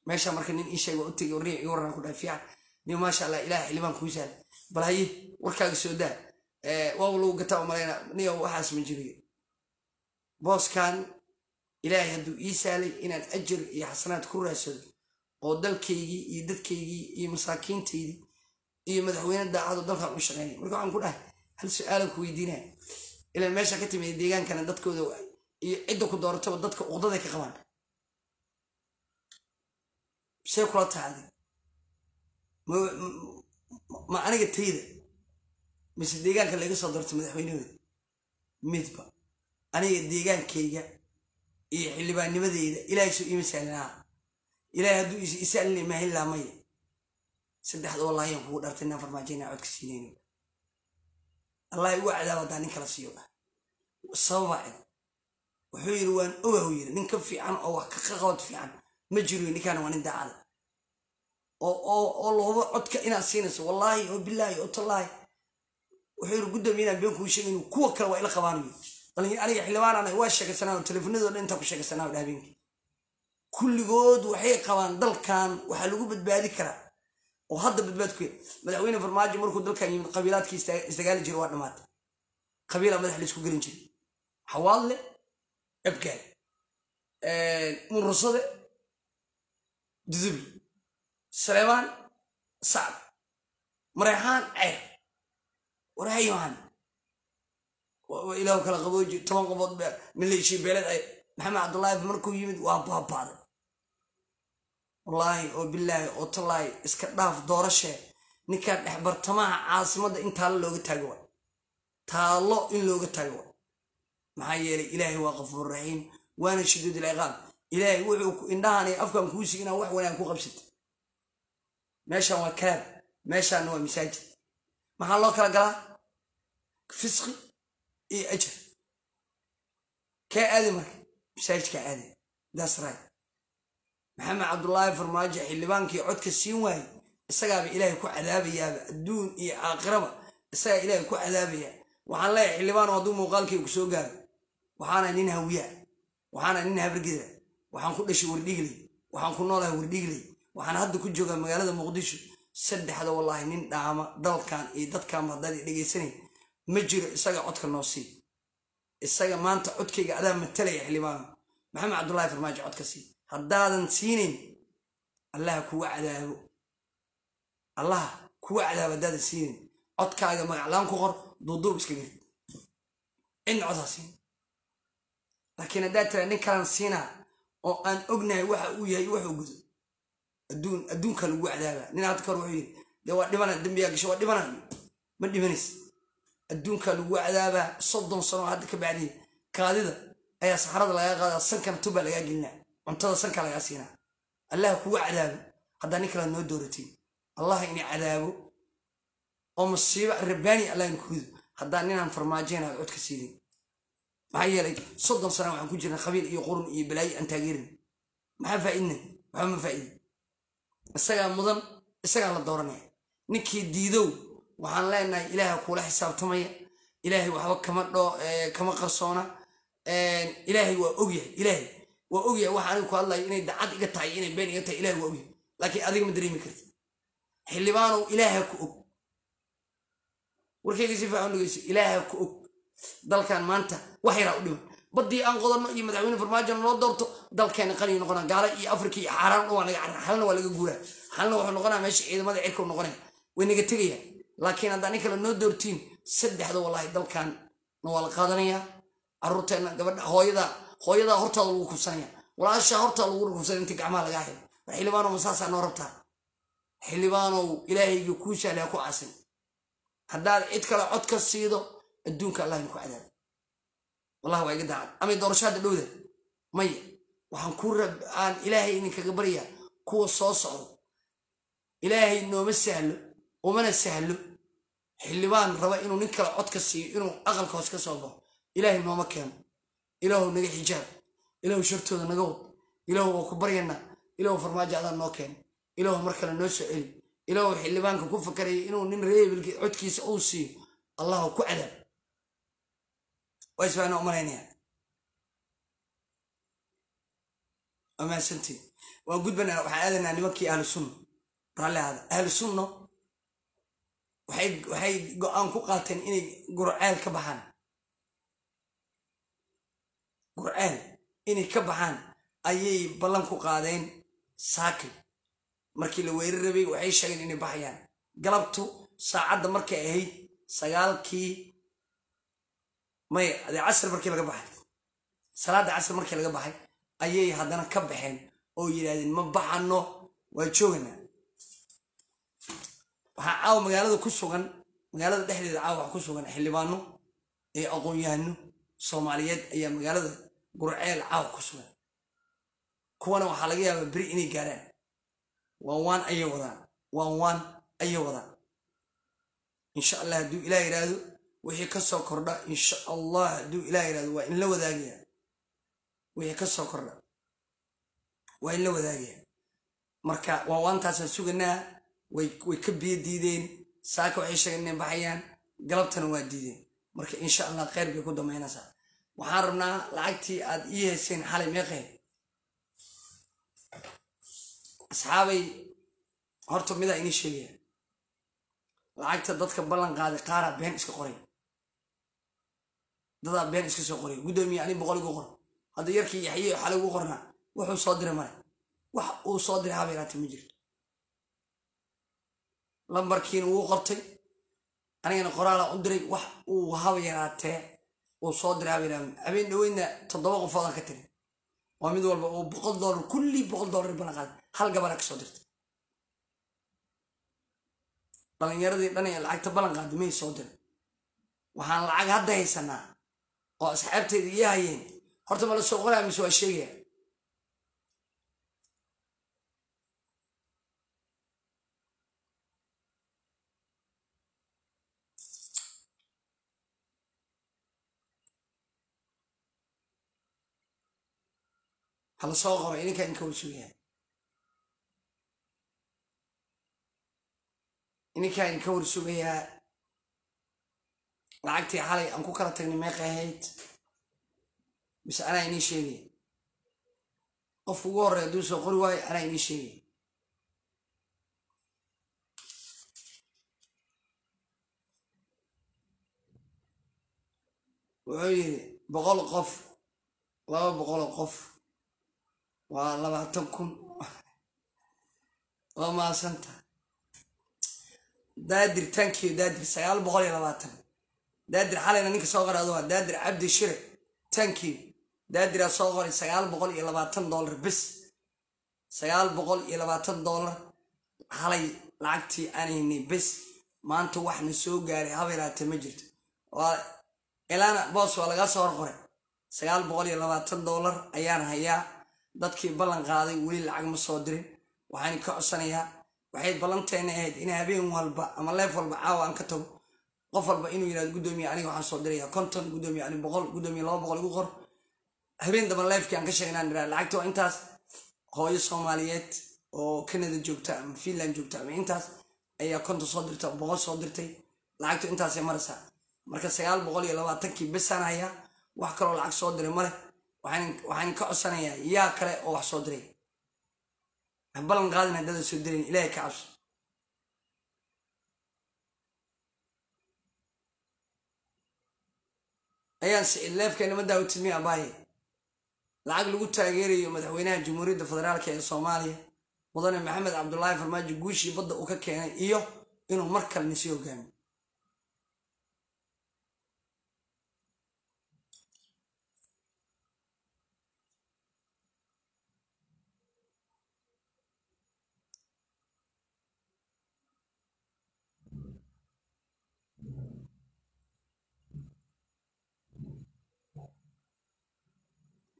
meeshaan marka nin ii sheega waa u tegay warniya ii warran ku dhahay niyo maasha allah ilaah xildhibaan kuu sahla bal warkaaga soo daa. Waa lagu gataa umalayna niyo waxaas ma jiriyo booskan ilaahay hadduu ii sahlay inaan ajar iyo xasanaad ku raadsado oo dalkaygii iyo dadkaygii iyo masaakiintaydii iyo madaxweyne daacado dalkan u shaqeynaya marka waxaan ku dhahay hal su'aalan ku weydiinaya ilaan meesha ka timid deegaankana dadkooda iyo cidda ku doorataba dadka uqdaday ka qabaan. See kula tahay ma aniga tayda? Mise deegaanka laga soo doortay madaxweynahooda midba aniga deegaankayga iyo xildhibaannimadeyda ilaahay soo iima saalinaa ilaahay hadduu isaalina maahin laha maya saddexda wallahi aan kugu dhartay inaan farmaajayna codka siinayno. Allah igu cadaab haddaan nin kala siiyo. Sababa cid. Wuxuu yidhi waan ogahu yidhi. Nin ka fiican oo wax ka qabad fiican ma jiro ninkaana waa nin daacada oo looba codka inaad siinayso. Wallaahi oo bilaahi oo tallaahi. Wuxuu yidhi guddoomiye inaan been kuu sheegayno kuwa kale waa ila qabaanayo aniga xildhibaanana waa sheegaysanaa teleefonadoo dhan intaa ku sheegaysanaa dha habeenkii. Kulligood waxay qabaan dalkan waxaa lagu badbaadi karaa. Oo hadda badbaad ku madaxweyne farmaajo markuu dalkan yimid qabiilaadkii isdagaali jira waa dhamaatay qabiila madax la isku gelin jiray. Xawaadle abgaal murusade dudubi saleemaan sacd. Mareexaan ceer. Warhayimaan ilaahu kala qabooji toban qobood maleeshii beeled ay maxamed cabdullaahi markuu yimid waa baabaaday wallaahi oo bilaahi oo tallaahi iska dhaaf doorashee ninkaan dhex bartamaha caasimadda in taallo looga taago wa taallo in looga taago wa maxaa yeelay ilaahay waa qafuur raxiim waana shiduud ilciqaab ilaahay wuxuu indhahan iyo afkan kuu sii inaan wax wanaag ku qabsata meeshaan waa kalaab meeshaanna waa masaajid. Maxaa loo kala galaa? Fisqi iyo ajar kee aadi marka masaajidkaa aadi that's right maxamed cabdullaahi farmaajo xildhibaankii codka siin waaye isagaaba ilaahay ku cadaabayaaba adduun iyo aakhiraba isagaa ilaahay ku cadaabaya waxaan leeyahay xildhibaan hadduu muuqaalkii ku soo gaaro waxaana nin hawiyaa waxaana nin habargeda waxaan ku dhashay wardhigley waxaan ku noolahay wardhigley waxaan hadda ku joogaa magaalada muqdisho saddexda wallaahi nin dhaama dalkan iyo dadkanba haddaad dhegaysanay ma jiro isaga codka noo sii isaga maanta codkayga adaa matalaya xildhibaano maxamed cabdullaahi farmaajo codka sii. Haddaadan siinayn allaha kuwa cadaabo allaha kuwa cadaabo haddaadan siinayn codkaaga magaclaan ku qor duuduub iska geli. Cidna codhaa siin. Laakiin haddaad tiraa nin kalan siinaa oo aan ognahay waxa uu yahay waxuu gudo. Adduun adduunka lagu cadaaba nin hadda kahor wuxuu yidhi dee waa dhibana dembiyaa gasho waa dhibana ma dhibanays adduunka lagu cadaabaa soddon sano hadda ka bacdiya kaadida ayaa saxarada lagaa qaadaa sankana tubaa lagaa gelinaa cuntada sanka lagaa siinaa. Allah kuga cadaabo haddaa nin kala noo dooratin allah ini cadaabo oo musiibo rabbaani allah ina ku rido haddaa ninaan farmaajeen aad codka siinin maxaa yeelay soddon sana waxaan ku jirna qabiil iyo qurun iyo balaayo aan taageerin. Maxaa faa'iidna? Waxba ma faa'iida isagaa mudan isagaa la dooranaya ninkii diidow waxaan leenahay ilaaha kuula xisaabtamaya. Ilaahay waxba kama dhoo kama qarsoona. Ilaahay waa ogyahay ilaahay waa ogyahay waxa anigu ku hadlayo inay dacad iga tahay inay been iga tahay ilahay waa ogyahay laakiin adiga ma dareemi karti xildhibaanow ilaaha ku og. Warkayga si fiican dhegeyso ilaaha ku og. Dalkan maanta wax yaraa u dhiman. Baddii aan qodanno iyo madaxweyne farmaajo loo doorto dalkeena qani noqonaa. Gaala iyo afrika iyo xaaraan dhan waa laga carra xalna waa laga guuraa. Xalna wuxuu noqonaa meesha ciidamada cirka noqonaya. Way naga tegayaan laakiin haddaa nin kale noo doortiin saddexda wallaahi dalkan na waa la qaadanayaa carruurteenna gabadha hooyada hooyadaa hortaada lagu kufsanaya walaashaa hortaada lagu kufsanaya inta gacmaha lagaa helo war xildhibaanow masaasaa noo rabtaa? Xildhibaanow ilaahayga kuu sahli ha ku caasin. Haddaad cid kale cod ka siido adduunka allah inku cadaab wallahi waa iga daacad. Amay doorasho hadda dhowda? Maya waxaan ku rab aan ilaahay idinkaga baryaa kuwa soo socdo. Ilaahay nooma sahlo umana sahlo xildhibaan raba inuu nin kale cod ka siiyo inuu aqalka hoos ka soo baxo ilaahay nooma keeno. Ilaahu naga xijaab. Ilaahu shartooda naga wad. Ilaahu waa ku baryanaa ilaahu farmaajo adaa noo keeno. Ilaahu mar kale noo soo celi ilaahu xildhibaanka ku fakaraya inuu nin reebilki codkiisa uu siiyo. Allahu ku cadaab. Waa isfaana u malaynaya waa mahadsantiin waan gudbanaa waxaan aadanaa nimankii ahlu sunna. Raalli waxay go'aan ku qaateen inay gurceel ka baxaan. Gurceel inay ka baxaan ayay ballan ku qaadeen saakay. Markii la weerar rabay waxay sheegeen inay baxayaan. Galabtu saacadda markay ahayd sagaalkii maya adee casr markii laga baxay salaadda casr markii laga baxay ayay haddana ka baxeen oo yidhaahdeen ma baxano waa jooganaa waxaa caawa magaalada ku sugan magaalada dhexdeeda caawa waxa ku sugan xildhibaano ee aqoon-yahano soomaaliyeed ayaa magaalada gurceel caawa ku sugan. Kuwana waxaa laga yaabaa beri inay gaaraan. Waan waan ayay wadaan waan waan ayay wadaan. Insha allah hadduu ilaah yidhaahdo wixii ka soo kordha insha allah hadduu ilaah yidhahdo waa in la wadaagaya wixii ka soo kordha waa in la wadaagaya marka waan waantaasaan suganaa way ka biyo diideen. Saaka waxay sheegeen inay baxayaan. Galabtana waa diideen. Marka insha allah kheyr bay ku damaynaysaa waxaan rabnaa lacagtii aad ii hayseen xalay meeqeen. Asxaabay horta midaa inii sheegaya lacagta dadka ballan qaaday qaaraa been iska qoray. Dadaa been iska soo qoray. Guddoomiye ani boqol igu qor. Hadda yarkii yaxye xalay ugu qornaa wuxuu soo diray male. Wax uu soo diray haba yaraatay ma jirto lambarkiina wuu qortay anigana qoraala u diray wax uu haba yaraatee uu soo diray haba yaraatay habeen dhaweydna toddoba qofoodaan ka tiri waa mid walba oo boqol dollar kullii boqol dollar ballan qaaday hal gabara ka soo dirtay. Dhalinyaradii dhan ee lacagta ballan qaaday may soo diray waxaan lacag hadda haysanaa oo asxaabteeda ii hayeen. Horta ma la soo qoraa mise waa sheegaya hala soo qoro idinkaa idinka warsugayaa idinkaa idinka warsugayaa lacagtii xalay aan ku kala tagnay meeqa ahayd. Mise anaa inii sheegaya qofka ugu horrey hadduu soo qori waayo anaa inii sheegaya wuxuu yidhi boqol qof laba boqoloo qof waa labaatan kun. Waa maasanta. Daadir tankiyo daadir. Sagaal boqol iyo labaatan daadir xalayna ninka soo qoray adu waa daadir cabdi shire tankiyo daadiraa soo qoray sagaal boqol iyo labaatan dollar bis. Sagaal boqol iyo labaatan dollar. Xalay lacagtii aan haynay bis. Maanta waxna soo gaaray habeeraate ma jirto. Waa ilaana boos waa lagaa soo horqoray sagaal boqol iyo labaatan dollar ayaan hayaa dadkii ballan qaaday weli lacag ma soo dirin. Waxaan ka codsanayaa waxay ballanteena ahayd in habeen walba ama leef walba caawa aan ka tago. Qof walba inuu yidhahdo guddoomiye aniga waxaan soo diraya konton guddoomiye ani boqol guddoomiye laba boqol igu qor. Habeen damba leefkii aan ka sheegay inaan lacagta waa intaas. Hooyo soomaaliyeed oo canada joogta ama finland joogta ama intaas ayaa konton soo dirta boqol soo dirtay. Lacagtu intaasay maraysaa. Marka sagaal boqol iyo labaatankii besaan hayaa. Wax kaloo lacag soo diray male waxaan ka codsanayaa yaa kale oo wax soo diray. Ballan qaadin haddada soo dirayn ilaahay ka cabso. Ayaan sicid leefkeena ma daawatid miya abaaye. Lacag lagu taageerayo madaxweynaha jamhuuriyadda federaalk ee soomaaliya mudane maxamed cabdulaahi farmaajo guushii badda uu ka keenay iyo inuu mar kalena sii hogaamiyo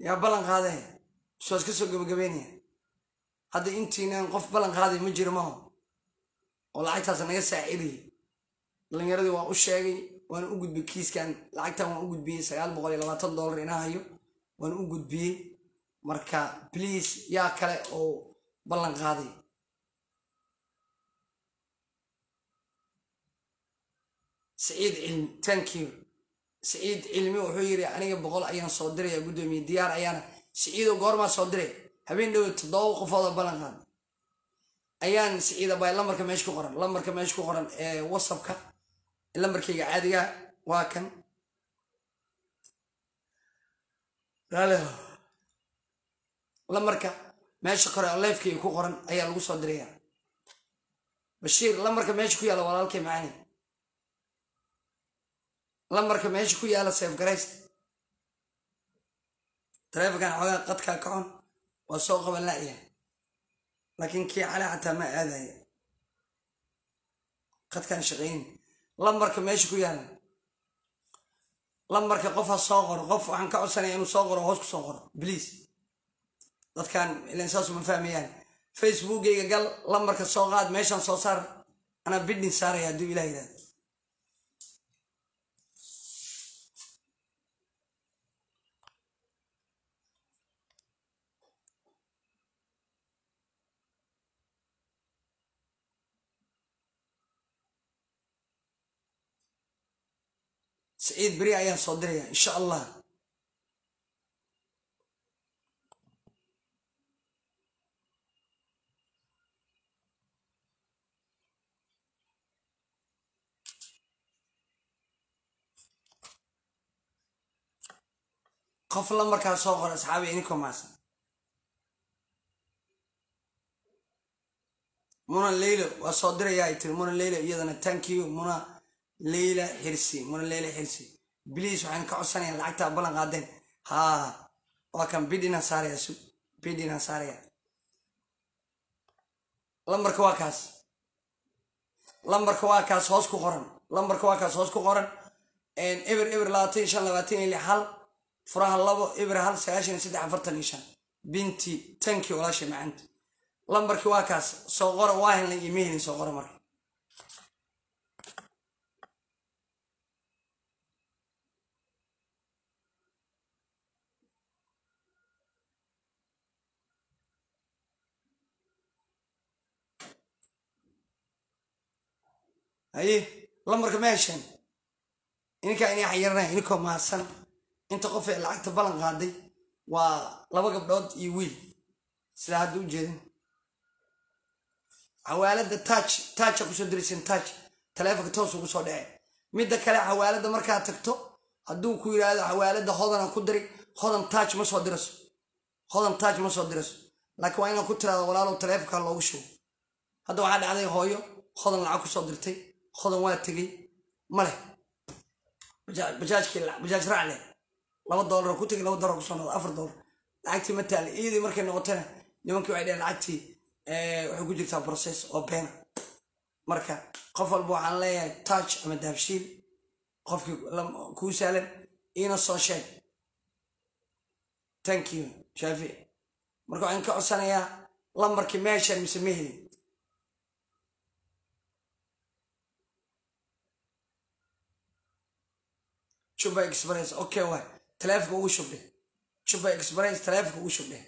yaa ballan qaadee? Suwaas ka soo gabagabeynaya hadda intiinaan qof ballan qaaday ma jiro maho oo lacagtaas naga saacidayay dhalinyaradii waan u sheegay waan u gudbiyey kiiskan. Lacagtan waan u gudbiyey sagaal boqol iyo labaatan dollar inaa hayo. Waan u gudbiyey. Marka bliase yaa kale oo ballan qaaday saciid cilmi thank you saciid cilmi wuxuu yidhi aniga boqol ayaan soo diraya guddoomiye diyaar ayaana. Saciido goormaa soo diray. Habeen dhowe toddoba qofoodoo ballan qaad ayaan saciid abay lambarka meesha ku qoran lambarka meesha ku qoran ee whatsappka lambarkayga caadiga waa kan. Lambarka meesha kore leefkayga ku qoran ayaa lagu soo diraya bashiir lambarka meesha ku yaalla walaalkay macaani lambarka meesha ku yaalla seef garayst taleefonkan xoogaa qadkaa kacon waa soo qaban la'yahay laakiin kii xale xataa ma aadaya. Qadkaan shaqaynin lambarka meesha ku yaalla lambarka qof ha soo qoro qof waxaan ka codsanaya inuu soo qoro hoos ku soo qoro bliase dadkan ilan saasu ma fahmayaan. Facebookgayga gal lambarka soo qaad meeshaan soo saar. Anaa bidhin saaraya hadduu ilah yidhahdo saciid beri ayaan soo diraya insha allah qof lambarkaa soo qora asxaabi ininko maasan muna leylo waa soo diraya ay tiri muna leylo iyadana thank you muna leyla xirsi muna leyla xirsi bliis waxaan ka codsanaya lacagtaa ballan qaadeen. Haa waa kan bidinaan saaraya su bidinaan saaraya lambarka waa kaas. Lambarka waa kaas hoos ku qoran. Lambarka waa kaas hoos ku qoran. Eber eber labaatan iyo shan labaatan iyo lix hal furaha labo eber hal sagaashan iyo saddex afartan iyo shan. Binti tankii walaasha macaanta. Lambarkii waa kaas. Soo qora waa helnay iyo mehelin soo qora marka haye lambarka ma hesheen ininkaa inay xayirnay ininkoo mahadsan. Inta qof ee lacagta ballan qaaday waa laba gabdhood iyo wiil. Sidaa hadda u jeedin. Xawaalada taaj taaja ku soo diraysen taaj taleefonka toos ugu soo dhece midda kale xawaalada markaad tagto hadduu ku yidhaahdo xawaalada hodanaan ku diri hodan taaj ma soo diraso. Hodan taaj ma soo diraso. Laakiin waa inaad ku tiraado walaalow taleefonka loogu shubo hadda waxaa dhacday hooyo hodan lacag ku soo dirtay hodan waa tegey. Ma leh. Bajaajkii bajaaj raac leh. Laba doolar ku tegay laba doolar ku soo noqda afar doolar lacagtii ma taale iyadii markay noqotana nimankii waxay dheheen lacagtii waxay ku jirtaa process oo beena marka qof walba waxaan leeyahay touch ama daabshiil. Qofkii kuu saalan iina soo sheeg. Thank you shaafici marka waxaan ka codsanayaa lambarkii meeshaan mise ma helin juba express okay waay taleefonka ugu shubdhe juba express taleefonka ugu shubdhe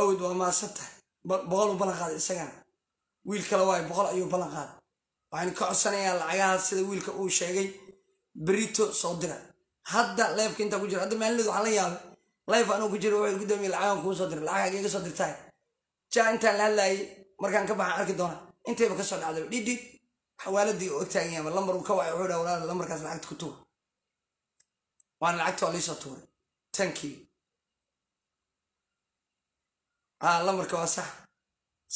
awd waa maasan tahay boqol u ballan qaaday isagana wiil kale waayo boqol ayuu ballan qaaday waxaan ka codsanayaa lacagahaas sida wiilka uu sheegay. Berito soo dira. Hadda leefka intaa ku jira hadda maalinleed waxaan la yaabay leef anuu ku jira wuxuu gudoomiye lacagan kuu soo diray lacag iga soo dirtaay. Jaa intaan la hadlaayay markaan ka baxaan arki doona intayba ka soo dhacday. Dhidhid xawaaladii oo ogtaagan yaama lambar uu ka wacay wuxuu dhaha walaal lambarkaas lacagta ku tuur. Waana lacagta waa liisoo tuuray. Tankii haa lambarka waa sax.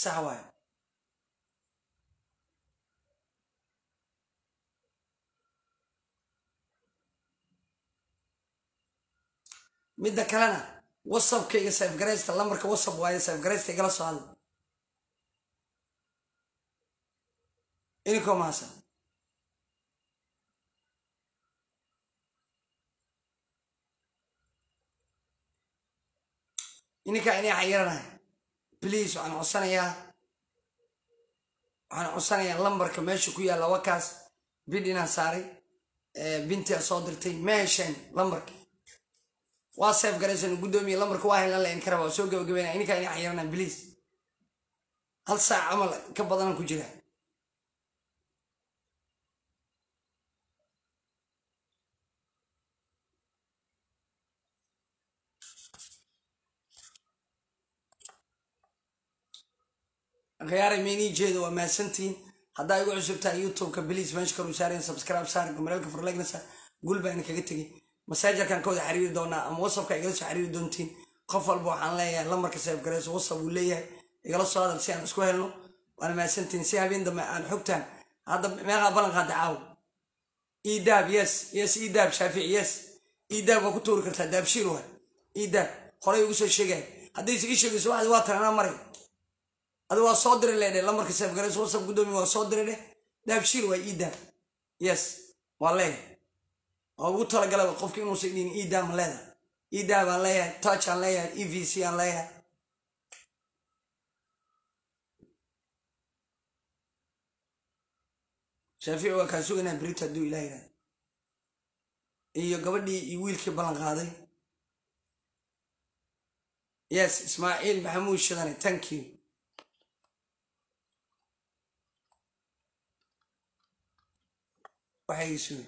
Sax waayo. Midda kalena wasabkayga safgaraysta lambarka wasab waayo safgaraysta igala soo hadla ininkoo mahadsan ininkaa inay xayiranahay bliis waxaan codsanayaa waxaan codsanayaa lambarka meesha ku yaalla wakaas bidhinaa saaray bintia soo dirtay meeshan lambarka waa seef garaysan guddoomiye lambarka waa helan lain karaba soo gabagabeynaya ininkaa inay xayiranahay bliis hal saac camal ka badanan ku jira khiyaaray meynii jeedo waa mahadsantihiin haddaa igu cusub tahay youtubeka bliis meesha kalu saareen subscribe saar gamareelka furlegnasa gul baa kaga tegay masaajarkan ka wada xiriiri doonaa ama wasabka igala soo xiriiri doontiin. Qof walba waxaan leeyahay lambarka seef gareyso wasab uu leeyahay. Igala soo hadal si aan isku helno waana mahadsantihiin si habeen dambe aan xogtaan hadda meeqaa ballan qaada caawo. Idaab yes yes idaab shaafici yes. Idaab waa ku tuuri kartaa daabshiil waay idaab horey ugu soo sheegaya haddayse ii sheegayso waxdi waa taranaa maray adi waa soo diray leedhe lambarka seefgareys wasab guddoomiye waa soo diray dheh daabshiil waa iidaab yes waa leeyahay. Waa ugu talagalay qofki inuusa dhihin iidaab ma leedahay. Iidaab aan leeyahay touch aan leeyahay e v c aan leeyahay. Shaafici waa kaa sugaynaa berito hadduu ilah yidhahda iyo gabadhii iyo wiilkii ballan qaaday. Yes ismaaciil maxamuud shidane thank you waxay sugi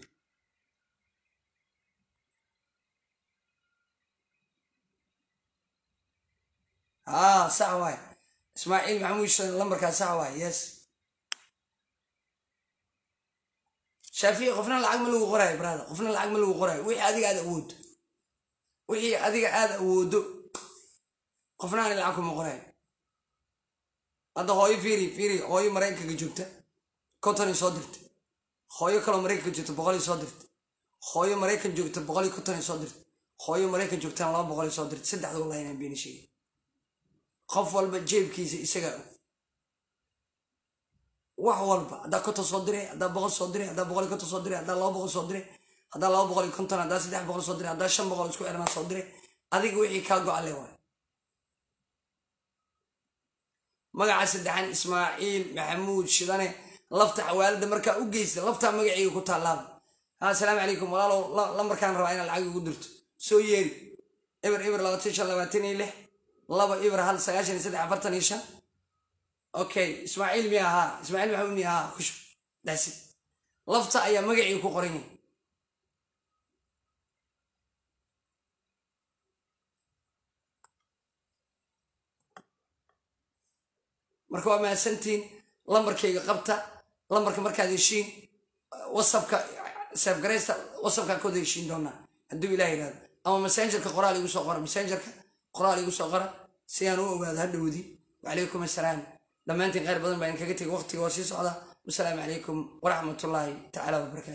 haa sax waay ismaaciil maxamuud lambarkaa sax waay yes. Shaafici qofna lacag ma lagu qoraayo brada qofna lacag ma lagu qoraayo wixii adiga aad awoodo wixii adiga aad awoodo qofna lacag kuma qoraayo hadda hooyo fiiri fiiri hooyo maraykanka joogta. Konton soo dirta hooyo kaloo maraykanka joogta boqol soo dirta hooyo maraykan joogta boqol konton soo dirta hooyo maraykan joogtaan laba boqol soo dirtay. Saddexda wallahi inaan sheegay qof walba jeebkiisa isagaa og wax walba haddaa konton soo diray haddaa boqol soo diray haddaa boqol konton soo diray haddaa laba boqol soo diray haddaa laba boqol konton haddaa saddex boqol soo diray haddaa shan boqol isku xirnaa soo diray adiga wixii kaa go-ale waay. Magaca saddexan ismaaciil maxamuud shidane lafta xawaalada markaa u geysta laftaa magaceyga ku taallaaba asalaamu calaykum. Walaalow lambarkaan rabaa inaad lacag igu dirto. Soo yeeri. Eber eber labaatan shan labaatan iyo lix. Laba eber hal sagaashan iyo saddex afartan iyo shan. Okay ismaaciil miya ahaa? Ismaaciil maxamuud miya ahaa? Kusho daasi lafta ayaa magacii ku qoran yahay marka waa mahadsantiin lambarkayga qabta lambarka markaad heshiin wasabka seefgaraysta wasabkaa kooda heshiin doonaa. Hadduu ilah yidhahdo ama messengerka qoraal igu soo qora messengerka qoraal igu soo qora si aan u ogaado hadhowdii wacalaykum assalaam dhammaantiin khayr badan baa idinkaga tegay waqtiga waa sii socda. Wasalaamu calaykum waraxmatullaahi tacaala wabarakatu